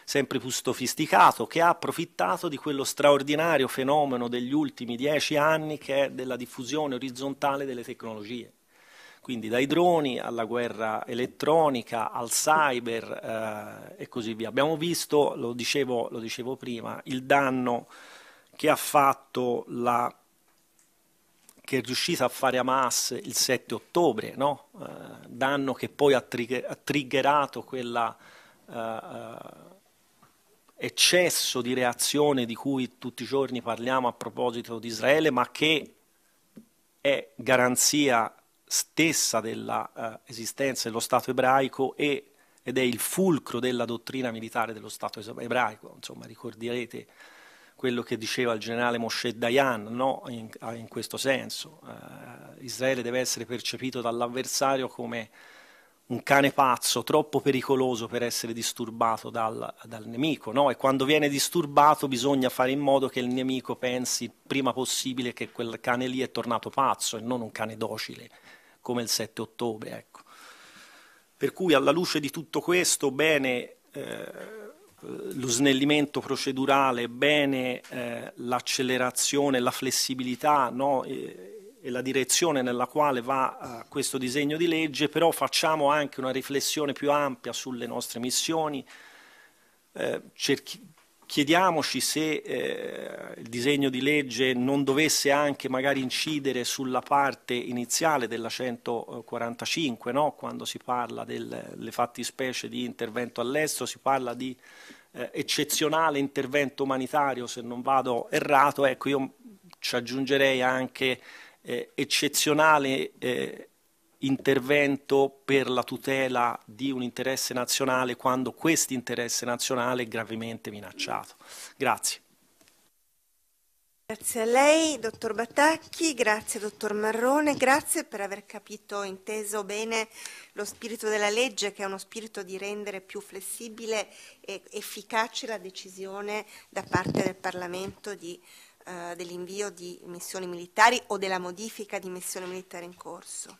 sempre più sofisticato, che ha approfittato di quello straordinario fenomeno degli ultimi dieci anni che è della diffusione orizzontale delle tecnologie. Quindi dai droni alla guerra elettronica, al cyber eh, e così via. Abbiamo visto, lo dicevo, lo dicevo prima, il danno che ha fatto la che è riuscita a fare Hamas il 7 ottobre, no? eh, danno che poi ha, trigger, ha triggerato quella eh, eh eccesso di reazione di cui tutti i giorni parliamo a proposito di Israele, ma che è garanzia stessa dell'esistenza uh, dello Stato ebraico e, ed è il fulcro della dottrina militare dello Stato ebraico. Insomma, ricorderete quello che diceva il generale Moshe Dayan no? in, in, questo senso. Uh, Israele deve essere percepito dall'avversario come un cane pazzo, troppo pericoloso per essere disturbato dal, dal nemico, no? e quando viene disturbato bisogna fare in modo che il nemico pensi prima possibile che quel cane lì è tornato pazzo e non un cane docile, come il 7 ottobre. Ecco. Per cui alla luce di tutto questo, bene eh, lo snellimento procedurale, bene eh, l'accelerazione, la flessibilità, no? eh, e la direzione nella quale va uh, questo disegno di legge, però facciamo anche una riflessione più ampia sulle nostre missioni, eh, cerchi, chiediamoci se eh, il disegno di legge non dovesse anche magari incidere sulla parte iniziale della 145, no? quando si parla delle fattispecie di intervento all'estero, si parla di eh, eccezionale intervento umanitario, se non vado errato, ecco io ci aggiungerei anche eh, eccezionale eh, intervento per la tutela di un interesse nazionale quando questo interesse nazionale è gravemente minacciato. Grazie. Grazie a lei, dottor Battacchi, grazie dottor Marrone, grazie per aver capito, inteso bene lo spirito della legge, che è uno spirito di rendere più flessibile e efficace la decisione da parte del Parlamento di eh, dell'invio di missioni militari o della modifica di missioni militari in corso.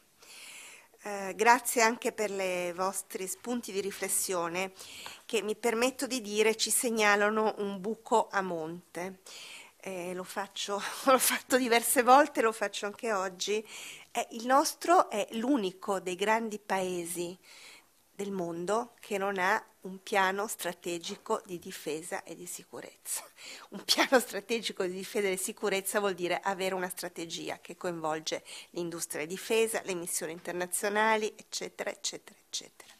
Eh, grazie anche per i vostri spunti di riflessione che mi permetto di dire ci segnalano un buco a monte. Eh, lo faccio, l'ho fatto diverse volte, lo faccio anche oggi. Il nostro è l'unico dei grandi paesi del mondo che non ha un piano strategico di difesa e di sicurezza. Un piano strategico di difesa e di sicurezza vuol dire avere una strategia che coinvolge l'industria di difesa, le missioni internazionali, eccetera, eccetera, eccetera.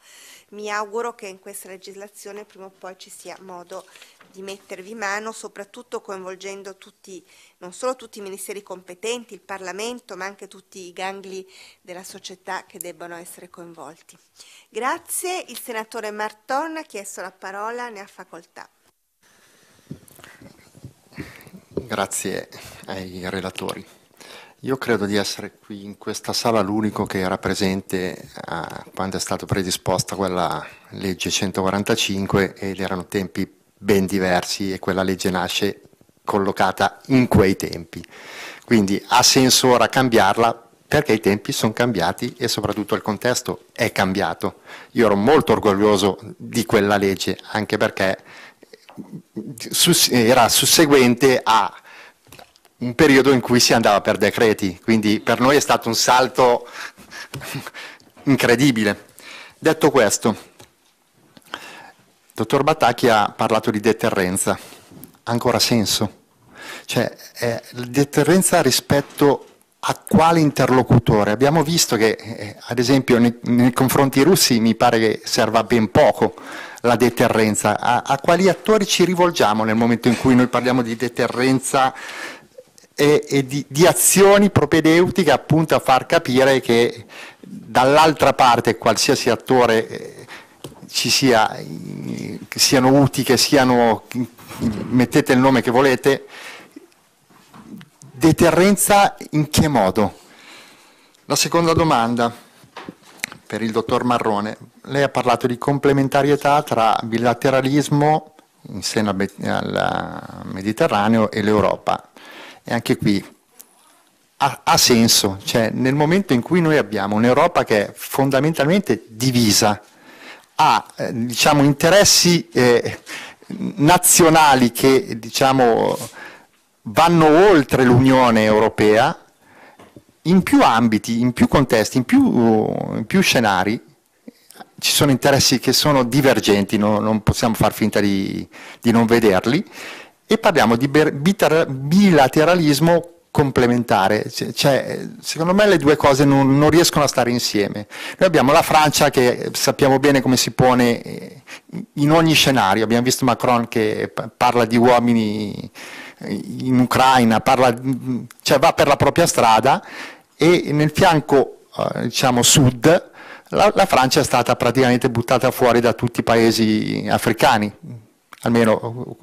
Mi auguro che in questa legislazione prima o poi ci sia modo di mettervi mano, soprattutto coinvolgendo tutti, non solo tutti i ministeri competenti, il Parlamento, ma anche tutti i gangli della società che debbano essere coinvolti. Grazie. Il senatore Marton ha chiesto la parola, ne ha facoltà. Grazie ai relatori. Io credo di essere qui in questa sala l'unico che era presente eh, quando è stata predisposta quella legge 145 ed erano tempi ben diversi e quella legge nasce collocata in quei tempi. Quindi ha senso ora cambiarla perché i tempi sono cambiati e soprattutto il contesto è cambiato. Io ero molto orgoglioso di quella legge anche perché era susseguente a un periodo in cui si andava per decreti, quindi per noi è stato un salto incredibile. Detto questo, il dottor Battacchi ha parlato di deterrenza, ha ancora senso? Cioè, eh, deterrenza rispetto a quale interlocutore? Abbiamo visto che, eh, ad esempio, nei, nei, confronti russi mi pare che serva ben poco la deterrenza. A, a quali attori ci rivolgiamo nel momento in cui noi parliamo di deterrenza e, e di, di, azioni propedeutiche appunto a far capire che dall'altra parte qualsiasi attore eh, ci sia, che siano utili, che siano, mettete il nome che volete, deterrenza in che modo? La seconda domanda per il dottor Marrone, lei ha parlato di complementarietà tra bilateralismo in seno al Mediterraneo e l'Europa. E anche qui ha, ha senso, cioè nel momento in cui noi abbiamo un'Europa che è fondamentalmente divisa, ha eh, diciamo, interessi eh, nazionali che diciamo, vanno oltre l'Unione Europea, in più ambiti, in più contesti, in più, in più scenari, ci sono interessi che sono divergenti, no, non possiamo far finta di, di non vederli, e parliamo di bilateralismo complementare, cioè, secondo me le due cose non, non, riescono a stare insieme. Noi abbiamo la Francia che sappiamo bene come si pone eh, in ogni scenario, abbiamo visto Macron che parla di uomini in Ucraina, parla, cioè va per la propria strada e nel fianco eh, diciamo, sud la, la Francia è stata praticamente buttata fuori da tutti i paesi africani, almeno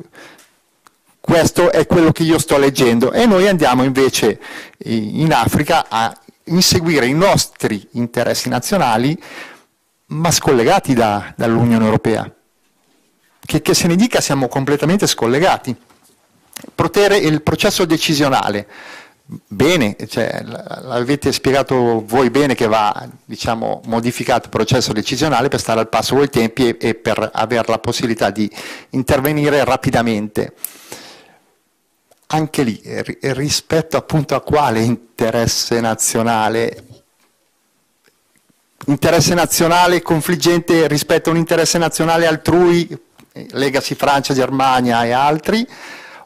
questo è quello che io sto leggendo e noi andiamo invece in Africa a inseguire i nostri interessi nazionali ma scollegati da, dall'Unione Europea. Che, che, se ne dica siamo completamente scollegati. Potere, il processo decisionale, bene, cioè, l'avete spiegato voi bene che va diciamo, modificato il processo decisionale per stare al passo con i tempi e, e per avere la possibilità di intervenire rapidamente anche lì rispetto appunto a quale interesse nazionale interesse nazionale confliggente rispetto a un interesse nazionale altrui legasi Francia, Germania e altri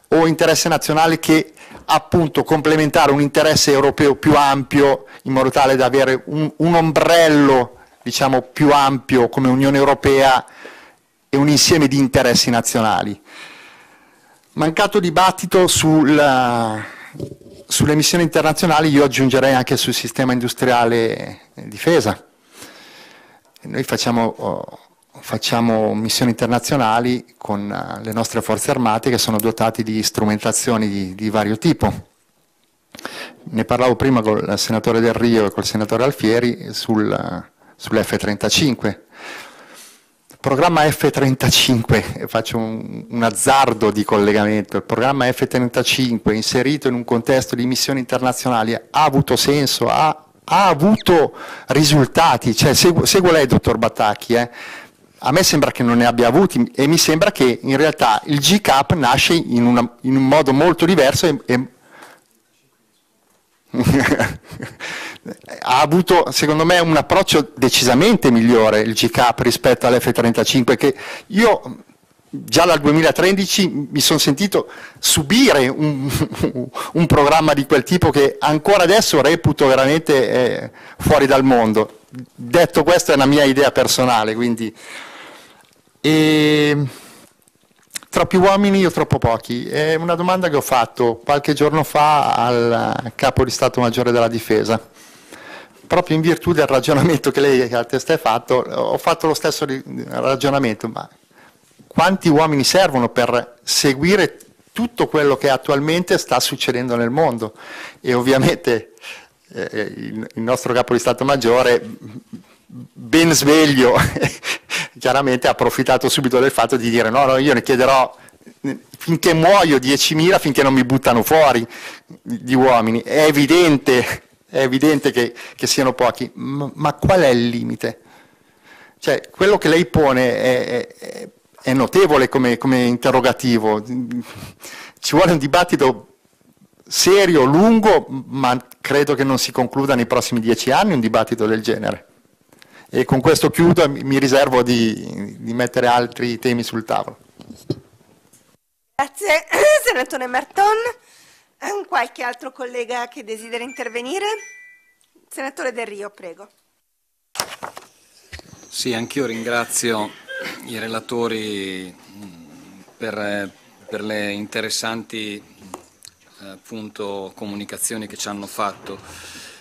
o interesse nazionale che appunto complementare un interesse europeo più ampio in modo tale da avere un, un ombrello diciamo più ampio come Unione Europea e un insieme di interessi nazionali Mancato dibattito sulla, sulle missioni internazionali, io aggiungerei anche sul sistema industriale difesa. Noi facciamo, oh, facciamo missioni internazionali con uh, le nostre forze armate che sono dotati di strumentazioni di, di vario tipo. Ne parlavo prima con il senatore Del Rio e col senatore Alfieri sul, uh, sull'F-35 programma F35, faccio un, un, azzardo di collegamento, il programma F35 inserito in un contesto di missioni internazionali ha avuto senso, ha, ha avuto risultati, cioè, seguo, seguo, lei dottor Battacchi, eh. a me sembra che non ne abbia avuti e mi sembra che in realtà il GCAP nasce in, una, in un modo molto diverso e, e ha avuto secondo me un approccio decisamente migliore il GCAP rispetto all'F-35 che io già dal 2013 mi sono sentito subire un, un, programma di quel tipo che ancora adesso reputo veramente eh, fuori dal mondo. Detto questo è una mia idea personale, quindi... E... Troppi uomini o troppo pochi? È una domanda che ho fatto qualche giorno fa al capo di Stato Maggiore della Difesa. Proprio in virtù del ragionamento che lei al test ha fatto, ho fatto lo stesso ragionamento, ma quanti uomini servono per seguire tutto quello che attualmente sta succedendo nel mondo? E ovviamente eh, il nostro capo di Stato Maggiore, ben sveglio, chiaramente ha approfittato subito del fatto di dire no, no, io ne chiederò finché muoio 10.000 finché non mi buttano fuori gli uomini. È evidente, è evidente che, che siano pochi, ma, ma, qual è il limite? Cioè, quello che lei pone è, è, è notevole come, come interrogativo. Ci vuole un dibattito serio, lungo, ma credo che non si concluda nei prossimi dieci anni un dibattito del genere. E con questo chiudo e mi riservo di, di mettere altri temi sul tavolo. Grazie, senatore Marton. Qualche altro collega che desidera intervenire? Senatore Del Rio, prego. Sì, anch'io ringrazio i relatori per, per le interessanti appunto, comunicazioni che ci hanno fatto.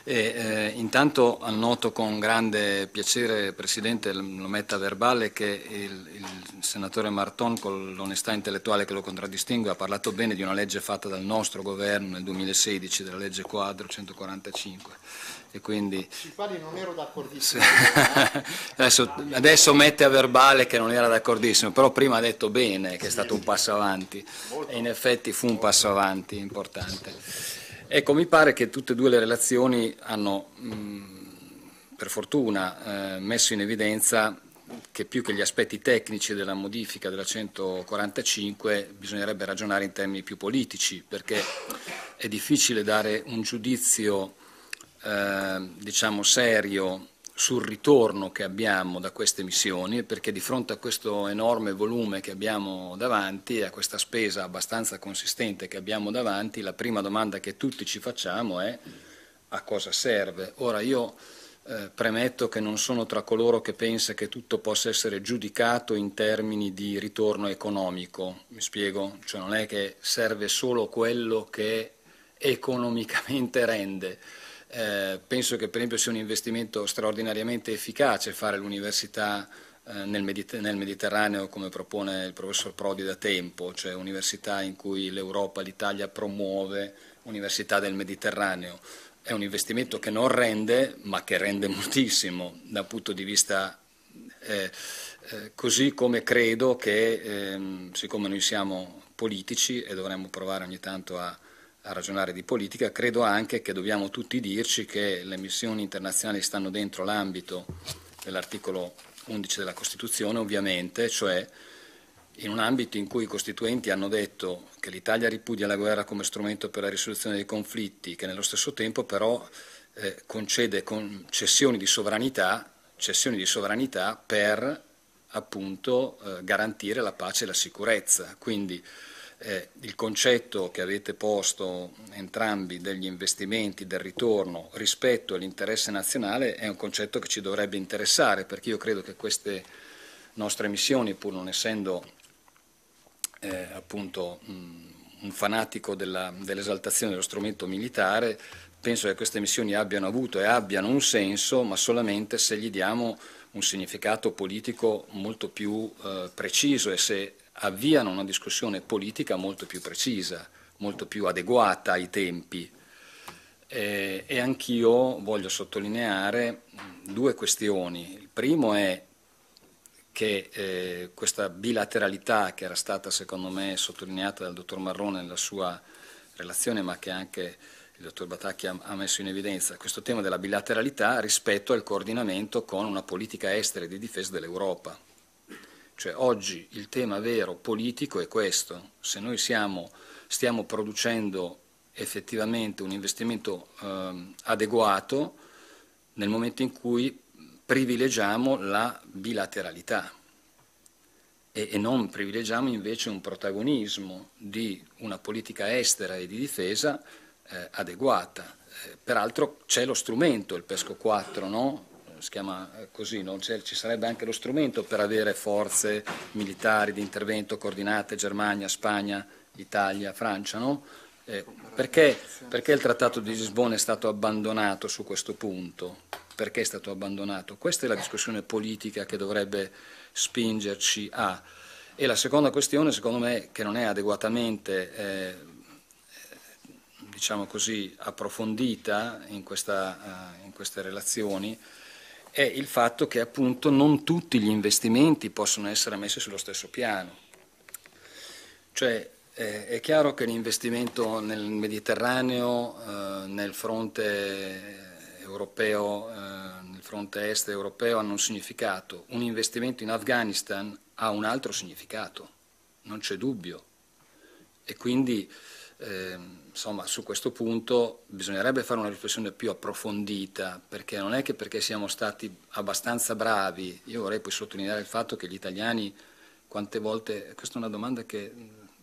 E, eh, intanto annoto con grande piacere, Presidente, lo metta a verbale, che il, il senatore Marton, con l'onestà intellettuale che lo contraddistingue, ha parlato bene di una legge fatta dal nostro governo nel 2016, della legge quadro 145 e quindi... Sui quali non ero d'accordissimo. adesso, adesso, mette a verbale che non era d'accordissimo, però prima ha detto bene che è stato un passo avanti e in effetti fu un passo avanti importante. Ecco, mi pare che tutte e due le relazioni hanno, mh, per fortuna, eh, messo in evidenza che più che gli aspetti tecnici della modifica della 145 bisognerebbe ragionare in termini più politici, perché è difficile dare un giudizio eh, diciamo serio sul ritorno che abbiamo da queste missioni, perché di fronte a questo enorme volume che abbiamo davanti, a questa spesa abbastanza consistente che abbiamo davanti, la prima domanda che tutti ci facciamo è a cosa serve. Ora io eh, premetto che non sono tra coloro che pensa che tutto possa essere giudicato in termini di ritorno economico, mi spiego? Cioè non è che serve solo quello che economicamente rende eh, penso che per esempio sia un investimento straordinariamente efficace fare l'università eh, nel, Mediter nel, Mediterraneo come propone il professor Prodi da tempo, cioè università in cui l'Europa, l'Italia promuove università del Mediterraneo. È un investimento che non rende, ma che rende moltissimo dal punto di vista eh, eh, così come credo che, ehm, siccome noi siamo politici e dovremmo provare ogni tanto a a ragionare di politica, credo anche che dobbiamo tutti dirci che le missioni internazionali stanno dentro l'ambito dell'articolo 11 della Costituzione, ovviamente, cioè in un ambito in cui i costituenti hanno detto che l'Italia ripudia la guerra come strumento per la risoluzione dei conflitti, che nello stesso tempo però eh, concede concessioni di sovranità, cessioni di sovranità per appunto eh, garantire la pace e la sicurezza. Quindi eh, il concetto che avete posto entrambi degli investimenti, del ritorno rispetto all'interesse nazionale è un concetto che ci dovrebbe interessare perché io credo che queste nostre missioni, pur non essendo eh, appunto mh, un fanatico dell'esaltazione dello strumento militare, penso che queste missioni abbiano avuto e abbiano un senso, ma solamente se gli diamo un significato politico molto più eh, preciso e se avviano una discussione politica molto più precisa, molto più adeguata ai tempi. Eh, e anch'io voglio sottolineare due questioni. Il primo è che eh, questa bilateralità che era stata secondo me sottolineata dal dottor Marrone nella sua relazione, ma che anche il dottor Batacchi ha, messo in evidenza, questo tema della bilateralità rispetto al coordinamento con una politica estera e di difesa dell'Europa. Cioè oggi il tema vero politico è questo, se noi siamo, stiamo producendo effettivamente un investimento eh, adeguato nel momento in cui privilegiamo la bilateralità e, e non privilegiamo invece un protagonismo di una politica estera e di difesa eh, adeguata. Eh, peraltro c'è lo strumento, il PESCO 4, no? Si chiama eh, così, no? ci sarebbe anche lo strumento per avere forze militari di intervento coordinate Germania, Spagna, Italia, Francia, no? eh, perché, perché il Trattato di Lisbona è stato abbandonato su questo punto? Perché è stato abbandonato? Questa è la discussione politica che dovrebbe spingerci a. E la seconda questione, secondo me, che non è adeguatamente eh, diciamo così, approfondita in, questa, uh, in queste relazioni, è il fatto che appunto non tutti gli investimenti possono essere messi sullo stesso piano. Cioè eh, è chiaro che l'investimento nel Mediterraneo, eh, nel fronte europeo, eh, nel fronte est europeo hanno un significato, un investimento in Afghanistan ha un altro significato, non c'è dubbio. E quindi eh, insomma, su questo punto bisognerebbe fare una riflessione più approfondita, perché non è che perché siamo stati abbastanza bravi, io vorrei poi sottolineare il fatto che gli italiani quante volte, questa è una domanda che,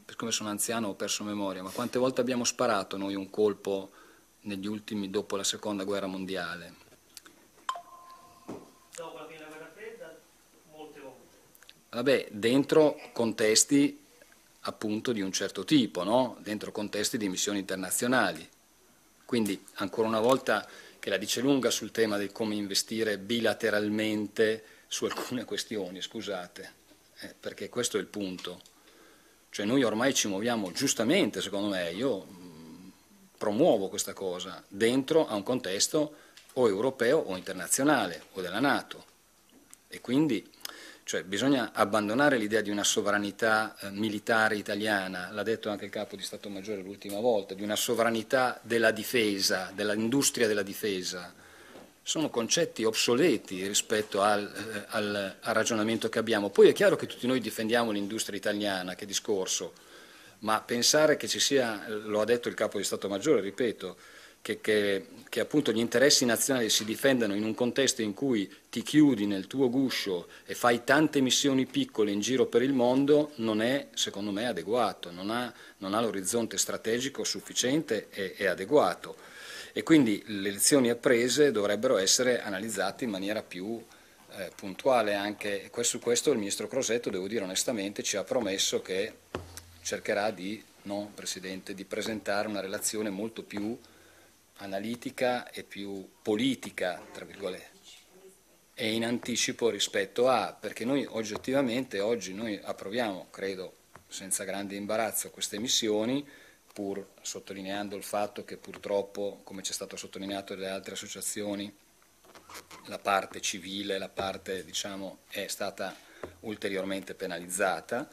per come sono anziano ho perso memoria, ma quante volte abbiamo sparato noi un colpo negli ultimi, dopo la seconda guerra mondiale? Dopo la fine della guerra fredda, molte volte. Vabbè, dentro contesti appunto di un certo tipo, no? dentro contesti di missioni internazionali. Quindi ancora una volta che la dice lunga sul tema di come investire bilateralmente su alcune questioni, scusate, eh, perché questo è il punto. Cioè noi ormai ci muoviamo giustamente, secondo me, io mh, promuovo questa cosa, dentro a un contesto o europeo o internazionale o della Nato. E quindi cioè bisogna abbandonare l'idea di una sovranità eh, militare italiana, l'ha detto anche il capo di Stato Maggiore l'ultima volta, di una sovranità della difesa, dell'industria della difesa. Sono concetti obsoleti rispetto al, eh, al, al ragionamento che abbiamo. Poi è chiaro che tutti noi difendiamo l'industria italiana, che discorso, ma pensare che ci sia, lo ha detto il capo di Stato Maggiore, ripeto, che, che, che, appunto gli interessi nazionali si difendano in un contesto in cui ti chiudi nel tuo guscio e fai tante missioni piccole in giro per il mondo non è, secondo me, adeguato, non ha, non ha l'orizzonte strategico sufficiente e, e, adeguato. E quindi le lezioni apprese dovrebbero essere analizzate in maniera più eh, puntuale anche. Su questo il Ministro Crosetto, devo dire onestamente, ci ha promesso che cercherà di, no, Presidente, di presentare una relazione molto più analitica e più politica, tra virgolette, e in anticipo rispetto a, perché noi oggettivamente oggi noi approviamo, credo senza grande imbarazzo, queste missioni, pur sottolineando il fatto che purtroppo, come ci è stato sottolineato dalle altre associazioni, la parte civile, la parte diciamo, è stata ulteriormente penalizzata.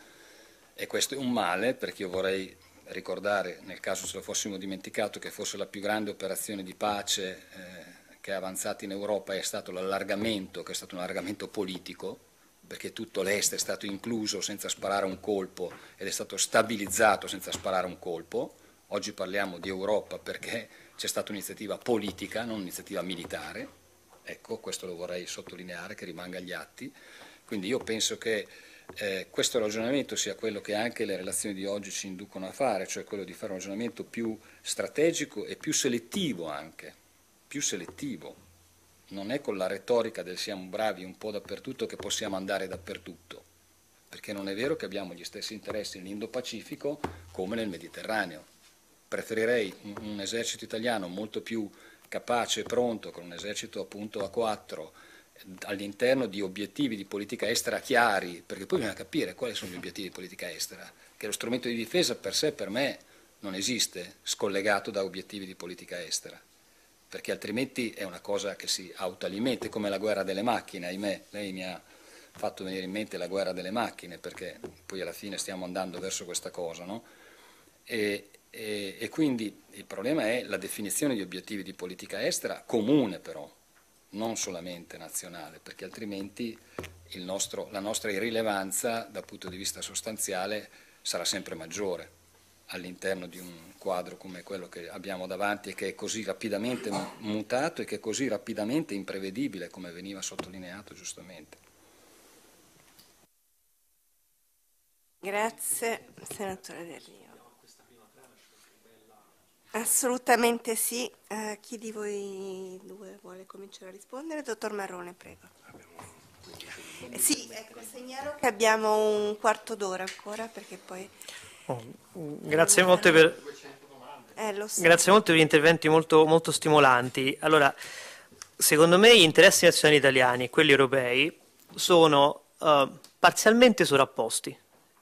E questo è un male perché io vorrei ricordare, nel caso se lo fossimo dimenticato, che fosse la più grande operazione di pace eh, che è avanzata in Europa è stato l'allargamento, che è stato un allargamento politico, perché tutto l'Est è stato incluso senza sparare un colpo ed è stato stabilizzato senza sparare un colpo. Oggi parliamo di Europa perché c'è stata un'iniziativa politica, non un'iniziativa militare. Ecco, questo lo vorrei sottolineare, che rimanga agli atti. Quindi io penso che eh, questo ragionamento sia quello che anche le relazioni di oggi ci inducono a fare, cioè quello di fare un ragionamento più strategico e più selettivo anche, più selettivo. Non è con la retorica del siamo bravi un po' dappertutto che possiamo andare dappertutto, perché non è vero che abbiamo gli stessi interessi nell'Indo-Pacifico come nel Mediterraneo. Preferirei un, un esercito italiano molto più capace e pronto, con un esercito appunto a quattro, all'interno di obiettivi di politica estera chiari, perché poi bisogna capire quali sono gli obiettivi di politica estera, che lo strumento di difesa per sé, per me, non esiste scollegato da obiettivi di politica estera, perché altrimenti è una cosa che si autoalimenta, come la guerra delle macchine, ahimè, lei mi ha fatto venire in mente la guerra delle macchine, perché poi alla fine stiamo andando verso questa cosa, no? E, e, e quindi il problema è la definizione di obiettivi di politica estera comune però, non solamente nazionale, perché altrimenti nostro, la nostra irrilevanza dal punto di vista sostanziale sarà sempre maggiore, all'interno di un quadro come quello che abbiamo davanti e che è così rapidamente mutato e che è così rapidamente imprevedibile come veniva sottolineato giustamente. Grazie, senatore Del Rio. Assolutamente sì. Uh, chi di voi due vuole cominciare a rispondere? Dottor Marrone, prego. Eh, sì, ecco, segnalo che abbiamo un quarto d'ora ancora perché poi... Oh, grazie, molte per, eh, so. grazie molte per gli interventi molto, molto stimolanti. Allora, secondo me gli interessi nazionali italiani e quelli europei sono uh, parzialmente sovrapposti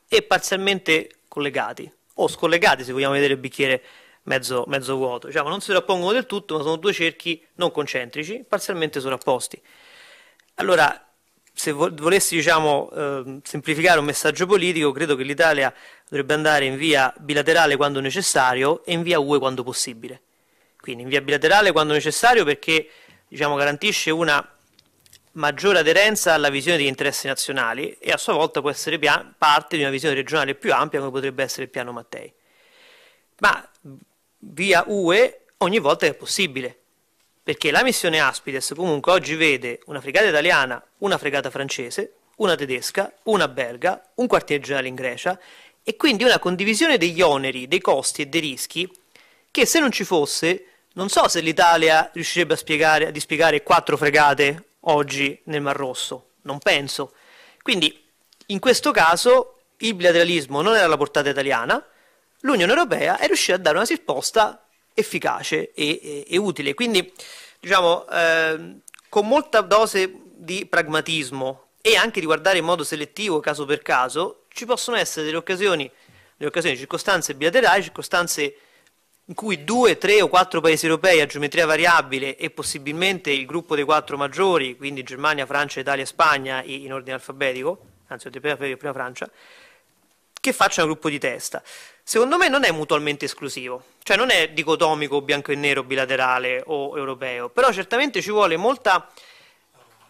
e parzialmente collegati, o scollegati se vogliamo vedere il bicchiere mezzo, mezzo vuoto. Diciamo, non si sovrappongono del tutto, ma sono due cerchi non concentrici, parzialmente sovrapposti. Allora, se volessi diciamo, eh, semplificare un messaggio politico, credo che l'Italia dovrebbe andare in via bilaterale quando necessario e in via UE quando possibile. Quindi in via bilaterale quando necessario perché diciamo, garantisce una maggiore aderenza alla visione degli interessi nazionali e a sua volta può essere parte di una visione regionale più ampia come potrebbe essere il piano Mattei. Ma via UE ogni volta che è possibile, perché la missione Aspides comunque oggi vede una fregata italiana, una fregata francese, una tedesca, una belga, un quartier generale in Grecia e quindi una condivisione degli oneri, dei costi e dei rischi che se non ci fosse non so se l'Italia riuscirebbe a, spiegare, a dispiegare quattro fregate oggi nel Mar Rosso, non penso. Quindi in questo caso il bilateralismo non era alla portata italiana, l'Unione Europea è riuscita a dare una risposta efficace e, e, e utile. Quindi, diciamo, eh, con molta dose di pragmatismo e anche di guardare in modo selettivo, caso per caso, ci possono essere delle occasioni, delle occasioni circostanze bilaterali, circostanze in cui due, tre o quattro paesi europei a geometria variabile e possibilmente il gruppo dei quattro maggiori, quindi Germania, Francia, Italia e Spagna in ordine alfabetico, anzi prima, prima Francia, che facciano gruppo di testa. Secondo me non è mutualmente esclusivo, cioè non è dicotomico bianco e nero, bilaterale o europeo, però certamente ci vuole molta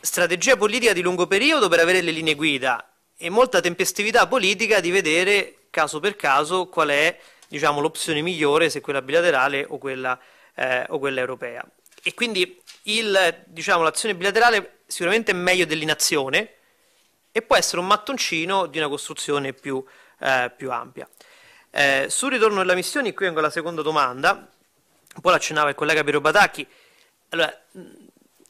strategia politica di lungo periodo per avere le linee guida e molta tempestività politica di vedere caso per caso qual è diciamo, l'opzione migliore, se quella bilaterale o quella, eh, o quella europea. E quindi il, diciamo, l'azione bilaterale sicuramente è meglio dell'inazione e può essere un mattoncino di una costruzione più, eh, più ampia. Eh, sul ritorno della missione, qui vengo alla seconda domanda, un po' l'accennava il collega Piero Batacchi. Allora,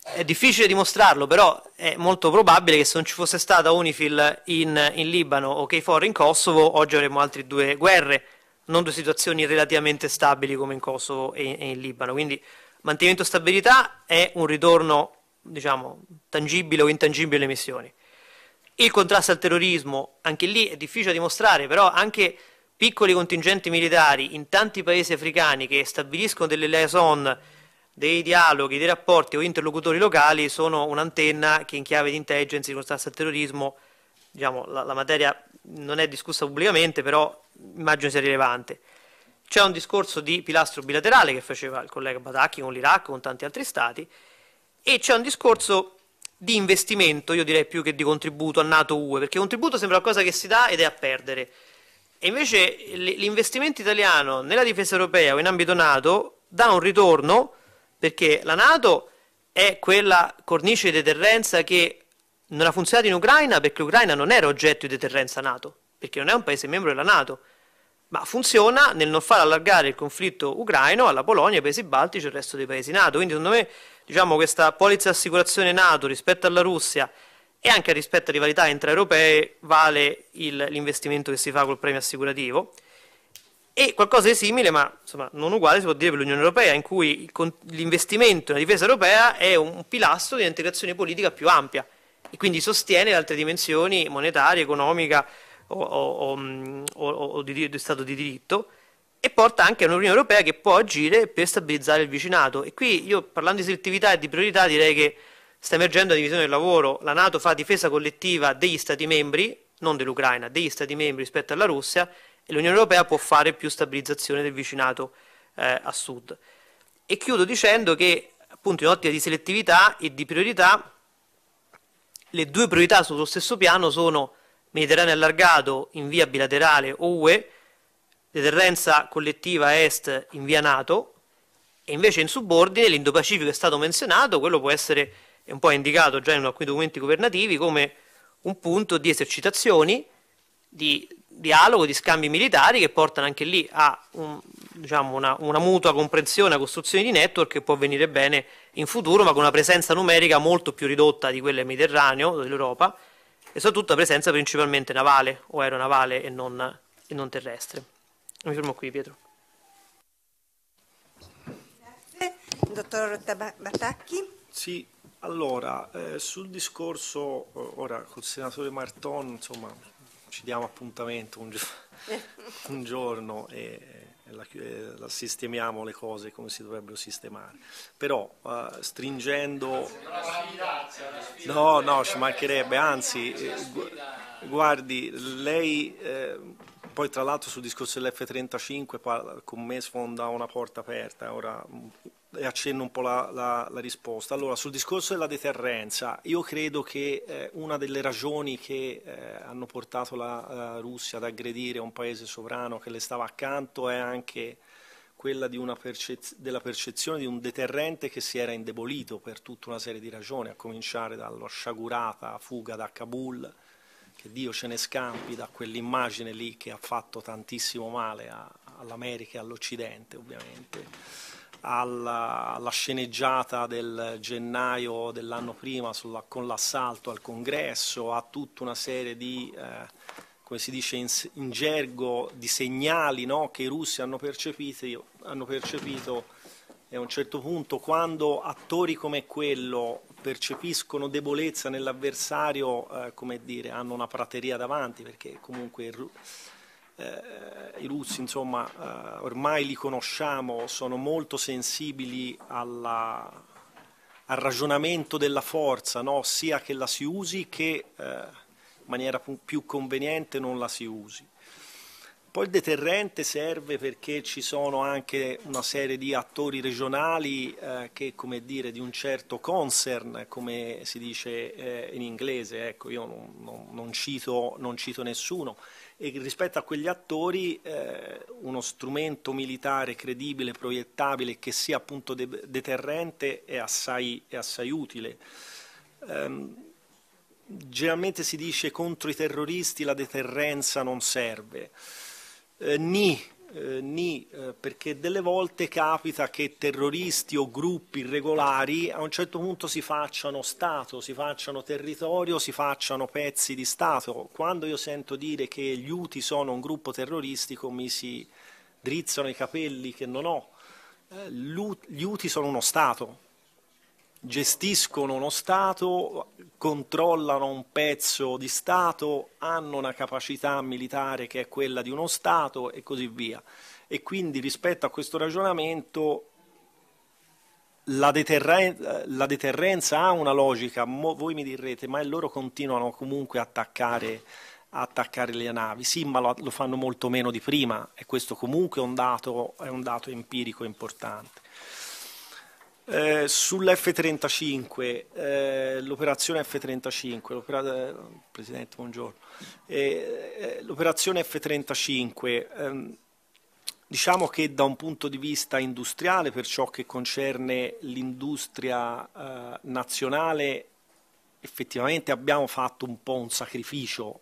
è difficile dimostrarlo, però è molto probabile che se non ci fosse stata Unifil in, in Libano o KFOR in Kosovo, oggi avremmo altre due guerre non due situazioni relativamente stabili come in Kosovo e, e in Libano. Quindi mantenimento stabilità è un ritorno, diciamo, tangibile o intangibile alle missioni. Il contrasto al terrorismo, anche lì è difficile dimostrare, però anche piccoli contingenti militari in tanti paesi africani che stabiliscono delle liaison, dei dialoghi, dei rapporti o interlocutori locali sono un'antenna che in chiave di intelligence, di contrasto al terrorismo, diciamo, la, la materia non è discussa pubblicamente, però immagino sia rilevante. C'è un discorso di pilastro bilaterale che faceva il collega Batacchi con l'Iraq, con tanti altri stati, e c'è un discorso di investimento, io direi più che di contributo a NATO-UE, perché contributo sembra qualcosa che si dà ed è a perdere. E invece l'investimento italiano nella difesa europea o in ambito NATO dà un ritorno perché la NATO è quella cornice di deterrenza che non ha funzionato in Ucraina perché l'Ucraina non era oggetto di deterrenza NATO perché non è un paese membro della Nato, ma funziona nel non far allargare il conflitto ucraino alla Polonia, ai paesi baltici e al resto dei paesi NATO. Quindi secondo me diciamo, questa polizza assicurazione NATO rispetto alla Russia e anche rispetto a rivalità intraeuropee vale il, l'investimento che si fa col premio assicurativo. E qualcosa di simile, ma insomma, non uguale, si può dire per l'Unione Europea, in cui l'investimento nella difesa europea è un pilastro di un'integrazione politica più ampia e quindi sostiene le altre dimensioni monetaria, economica, o, o, o, o di, di, Stato di diritto e porta anche a un'Unione Europea che può agire per stabilizzare il vicinato. E qui io parlando di selettività e di priorità direi che sta emergendo la divisione del lavoro, la Nato fa difesa collettiva degli Stati membri, non dell'Ucraina, degli Stati membri rispetto alla Russia e l'Unione Europea può fare più stabilizzazione del vicinato eh, a sud. E chiudo dicendo che appunto in ottica di selettività e di priorità le due priorità sullo stesso piano sono Mediterraneo allargato in via bilaterale o UE, deterrenza collettiva est in via NATO e invece in subordine l'Indo-Pacifico è stato menzionato, quello può essere un po' indicato già in alcuni documenti governativi come un punto di esercitazioni, di dialogo, di scambi militari che portano anche lì a un, diciamo, una, una, mutua comprensione, una costruzione di network che può venire bene in futuro, ma con una presenza numerica molto più ridotta di quella del Mediterraneo, dell'Europa, e soprattutto una presenza principalmente navale o aeronavale e non, e non terrestre. Mi fermo qui, Pietro. Grazie. Dottor Batacchi. Sì, allora, eh, sul discorso, eh, ora col senatore Marton, insomma, ci diamo appuntamento un, gio un giorno e, e, la, e la sistemiamo le cose come si dovrebbero sistemare. Però uh, stringendo... No, no, ci mancherebbe, anzi, eh, guardi, lei... Eh, poi tra l'altro sul discorso dell'F-35 con me sfonda una porta aperta, ora e accenno un po' la, la, la, risposta. Allora, sul discorso della deterrenza, io credo che eh, una delle ragioni che eh, hanno portato la, la, Russia ad aggredire un paese sovrano che le stava accanto è anche quella percez della percezione di un deterrente che si era indebolito per tutta una serie di ragioni, a cominciare dalla sciagurata fuga da Kabul, che Dio ce ne scampi da quell'immagine lì che ha fatto tantissimo male all'America e all'Occidente, ovviamente alla, alla, sceneggiata del gennaio dell'anno prima sulla, con l'assalto al congresso, a tutta una serie di, eh, come si dice in, in gergo, di segnali no, che i russi hanno percepito, hanno percepito e a un certo punto quando attori come quello percepiscono debolezza nell'avversario, eh, come dire, hanno una prateria davanti, perché comunque eh, i russi insomma eh, ormai li conosciamo, sono molto sensibili alla, al ragionamento della forza, no? sia che la si usi che eh, in maniera più conveniente non la si usi. Poi il deterrente serve perché ci sono anche una serie di attori regionali eh, che, come dire, di un certo concern, come si dice eh, in inglese, ecco, io non, non, non, cito, non cito nessuno, e rispetto a quegli attori eh, uno strumento militare credibile, proiettabile, che sia appunto de deterrente è assai, è assai utile. Um, generalmente si dice contro i terroristi la deterrenza non serve. Eh, ni eh, ni, eh, perché delle volte capita che terroristi o gruppi irregolari a un certo punto si facciano Stato, si facciano territorio, si facciano pezzi di Stato. Quando io sento dire che gli UTI sono un gruppo terroristico mi si drizzano i capelli che non ho. Eh, gli UTI sono uno Stato, gestiscono uno Stato, controllano un pezzo di Stato, hanno una capacità militare che è quella di uno Stato e così via. E quindi rispetto a questo ragionamento la, deterren la deterrenza ha una logica, Mo voi mi direte, ma loro continuano comunque a attaccare, a attaccare le navi. Sì, ma lo, lo, fanno molto meno di prima e questo comunque è un dato, è un dato empirico importante. Eh, Sull'F-35, eh, l'operazione F-35, eh, Presidente buongiorno, eh, eh, l'operazione F-35, ehm, diciamo che da un punto di vista industriale, per ciò che concerne l'industria eh, nazionale, effettivamente abbiamo fatto un po' un sacrificio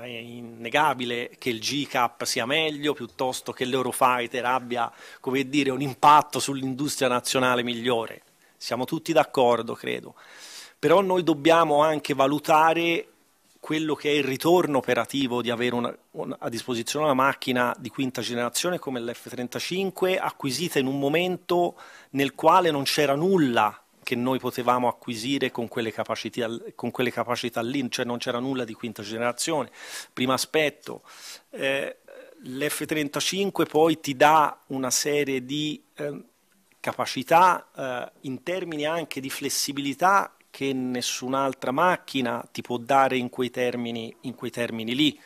è innegabile che il GCAP sia meglio piuttosto che l'Eurofighter abbia dire, un impatto sull'industria nazionale migliore. Siamo tutti d'accordo, credo. Però noi dobbiamo anche valutare quello che è il ritorno operativo di avere una, una, a disposizione una macchina di quinta generazione come l'F-35 acquisita in un momento nel quale non c'era nulla che noi potevamo acquisire con quelle capacità, con quelle capacità lì, cioè non c'era nulla di quinta generazione. Primo aspetto, eh, l'F-35 poi ti dà una serie di eh, capacità eh, in termini anche di flessibilità che nessun'altra macchina ti può dare in quei termini, in quei termini lì.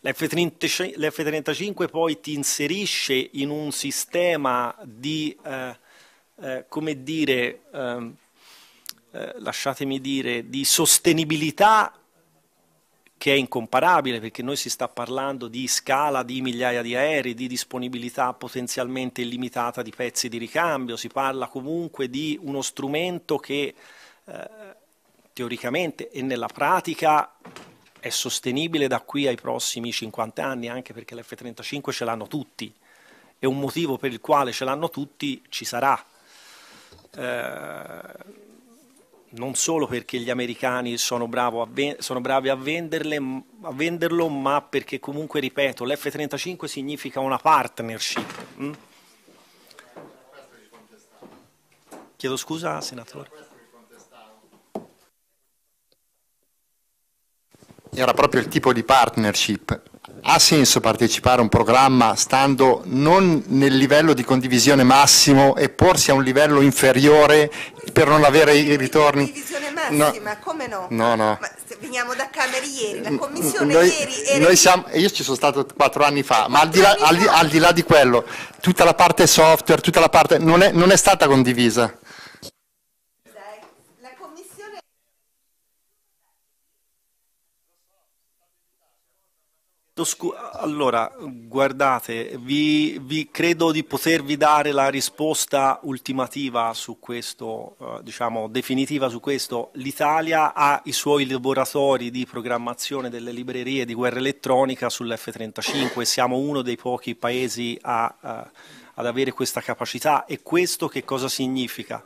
L'F-35 poi ti inserisce in un sistema di eh, eh, come dire, ehm, eh, lasciatemi dire, di sostenibilità che è incomparabile perché noi si sta parlando di scala di migliaia di aerei, di disponibilità potenzialmente illimitata di pezzi di ricambio, si parla comunque di uno strumento che eh, teoricamente e nella pratica è sostenibile da qui ai prossimi 50 anni, anche perché l'F-35 ce l'hanno tutti e un motivo per il quale ce l'hanno tutti ci sarà. Eh, non solo perché gli americani sono, a sono bravi a, a, venderlo, ma perché comunque, ripeto, l'F-35 significa una partnership. Mm? Chiedo scusa, senatore. Era proprio il tipo di partnership ha senso partecipare a un programma stando non nel livello di condivisione massimo e porsi a un livello inferiore per non avere i ritorni? Condivisione massima, no. come no? No, no. Ma veniamo da Camere ieri, la commissione noi, ieri era... Noi siamo, io ci sono stato quattro anni fa, ma al di, là, al, di, al di, là, di quello, tutta la parte software, tutta la parte... non è, non è stata condivisa. Allora, guardate, vi, vi, credo di potervi dare la risposta ultimativa su questo, eh, diciamo definitiva su questo. L'Italia ha i suoi laboratori di programmazione delle librerie di guerra elettronica sull'F-35, siamo uno dei pochi paesi a, eh, ad avere questa capacità e questo che cosa significa?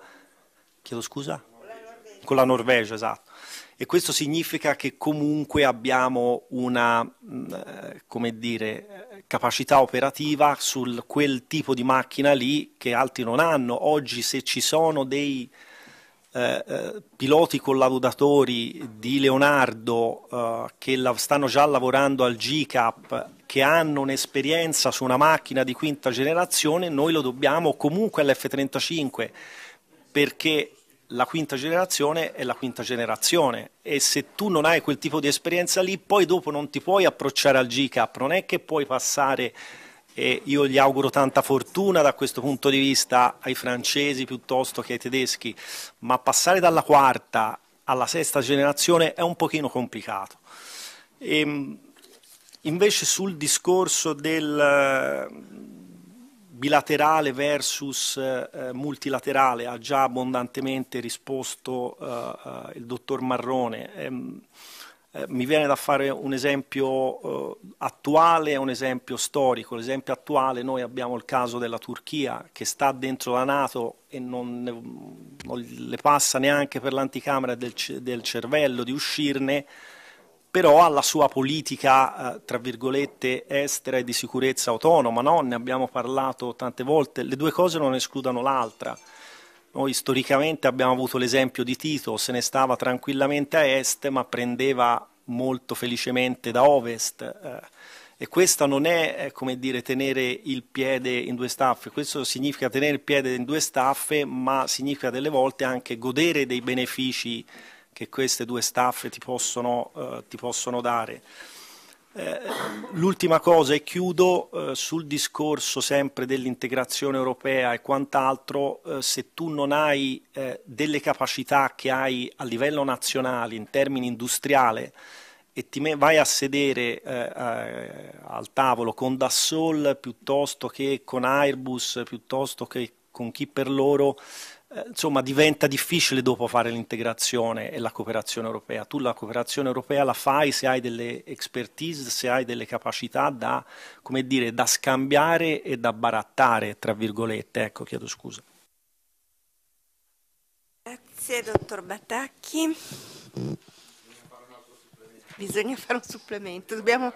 Chiedo scusa? Con la Norvegia, esatto e questo significa che comunque abbiamo una mm, eh, dire, capacità operativa su quel tipo di macchina lì che altri non hanno. Oggi se ci sono dei eh, eh, piloti collaudatori di Leonardo eh, che la, stanno già lavorando al GCAP, che hanno un'esperienza su una macchina di quinta generazione, noi lo dobbiamo comunque all'F-35 perché la quinta generazione è la quinta generazione e se tu non hai quel tipo di esperienza lì poi dopo non ti puoi approcciare al GCAP, non è che puoi passare e io gli auguro tanta fortuna da questo punto di vista ai francesi piuttosto che ai tedeschi, ma passare dalla quarta alla sesta generazione è un pochino complicato. E, ehm, invece sul discorso del, bilaterale versus eh, multilaterale ha già abbondantemente risposto eh, eh il dottor Marrone. Ehm, eh, mi viene da fare un esempio eh, attuale e un esempio storico. L'esempio attuale, noi abbiamo il caso della Turchia che sta dentro la Nato e non, non le passa neanche per l'anticamera del, del cervello di uscirne, però ha la sua politica, eh, tra virgolette, estera e di sicurezza autonoma, no? ne abbiamo parlato tante volte, le due cose non escludono l'altra. Noi storicamente abbiamo avuto l'esempio di Tito, se ne stava tranquillamente a est ma prendeva molto felicemente da ovest eh, e questo non è eh, come dire tenere il piede in due staffe, questo significa tenere il piede in due staffe ma significa delle volte anche godere dei benefici che queste due staffe ti possono, eh, ti possono dare. Eh, l'ultima cosa e chiudo eh, sul discorso sempre dell'integrazione europea e quant'altro, eh, se tu non hai eh, delle capacità che hai a livello nazionale in termini industriali e ti vai a sedere eh, al tavolo con Dassault piuttosto che con Airbus, piuttosto che con chi per loro, eh, insomma diventa difficile dopo fare l'integrazione e la cooperazione europea. Tu la cooperazione europea la fai se hai delle expertise, se hai delle capacità da, dire, da scambiare e da barattare, tra virgolette. Ecco, chiedo scusa. Grazie, dottor Batacchi. Bisogna fare un supplemento, dobbiamo,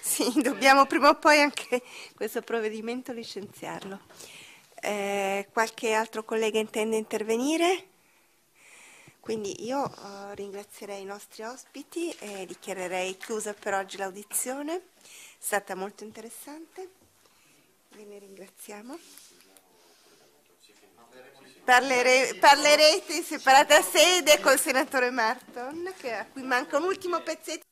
sì, dobbiamo prima o poi anche questo provvedimento licenziarlo. Eh, qualche altro collega intende intervenire? Quindi io uh, ringrazierei i nostri ospiti e dichiarerei chiusa per oggi l'audizione. È stata molto interessante. Ve ne ringraziamo. Parlere, parlerete in separata sede col senatore Marton, che, a cui manca un ultimo pezzetto.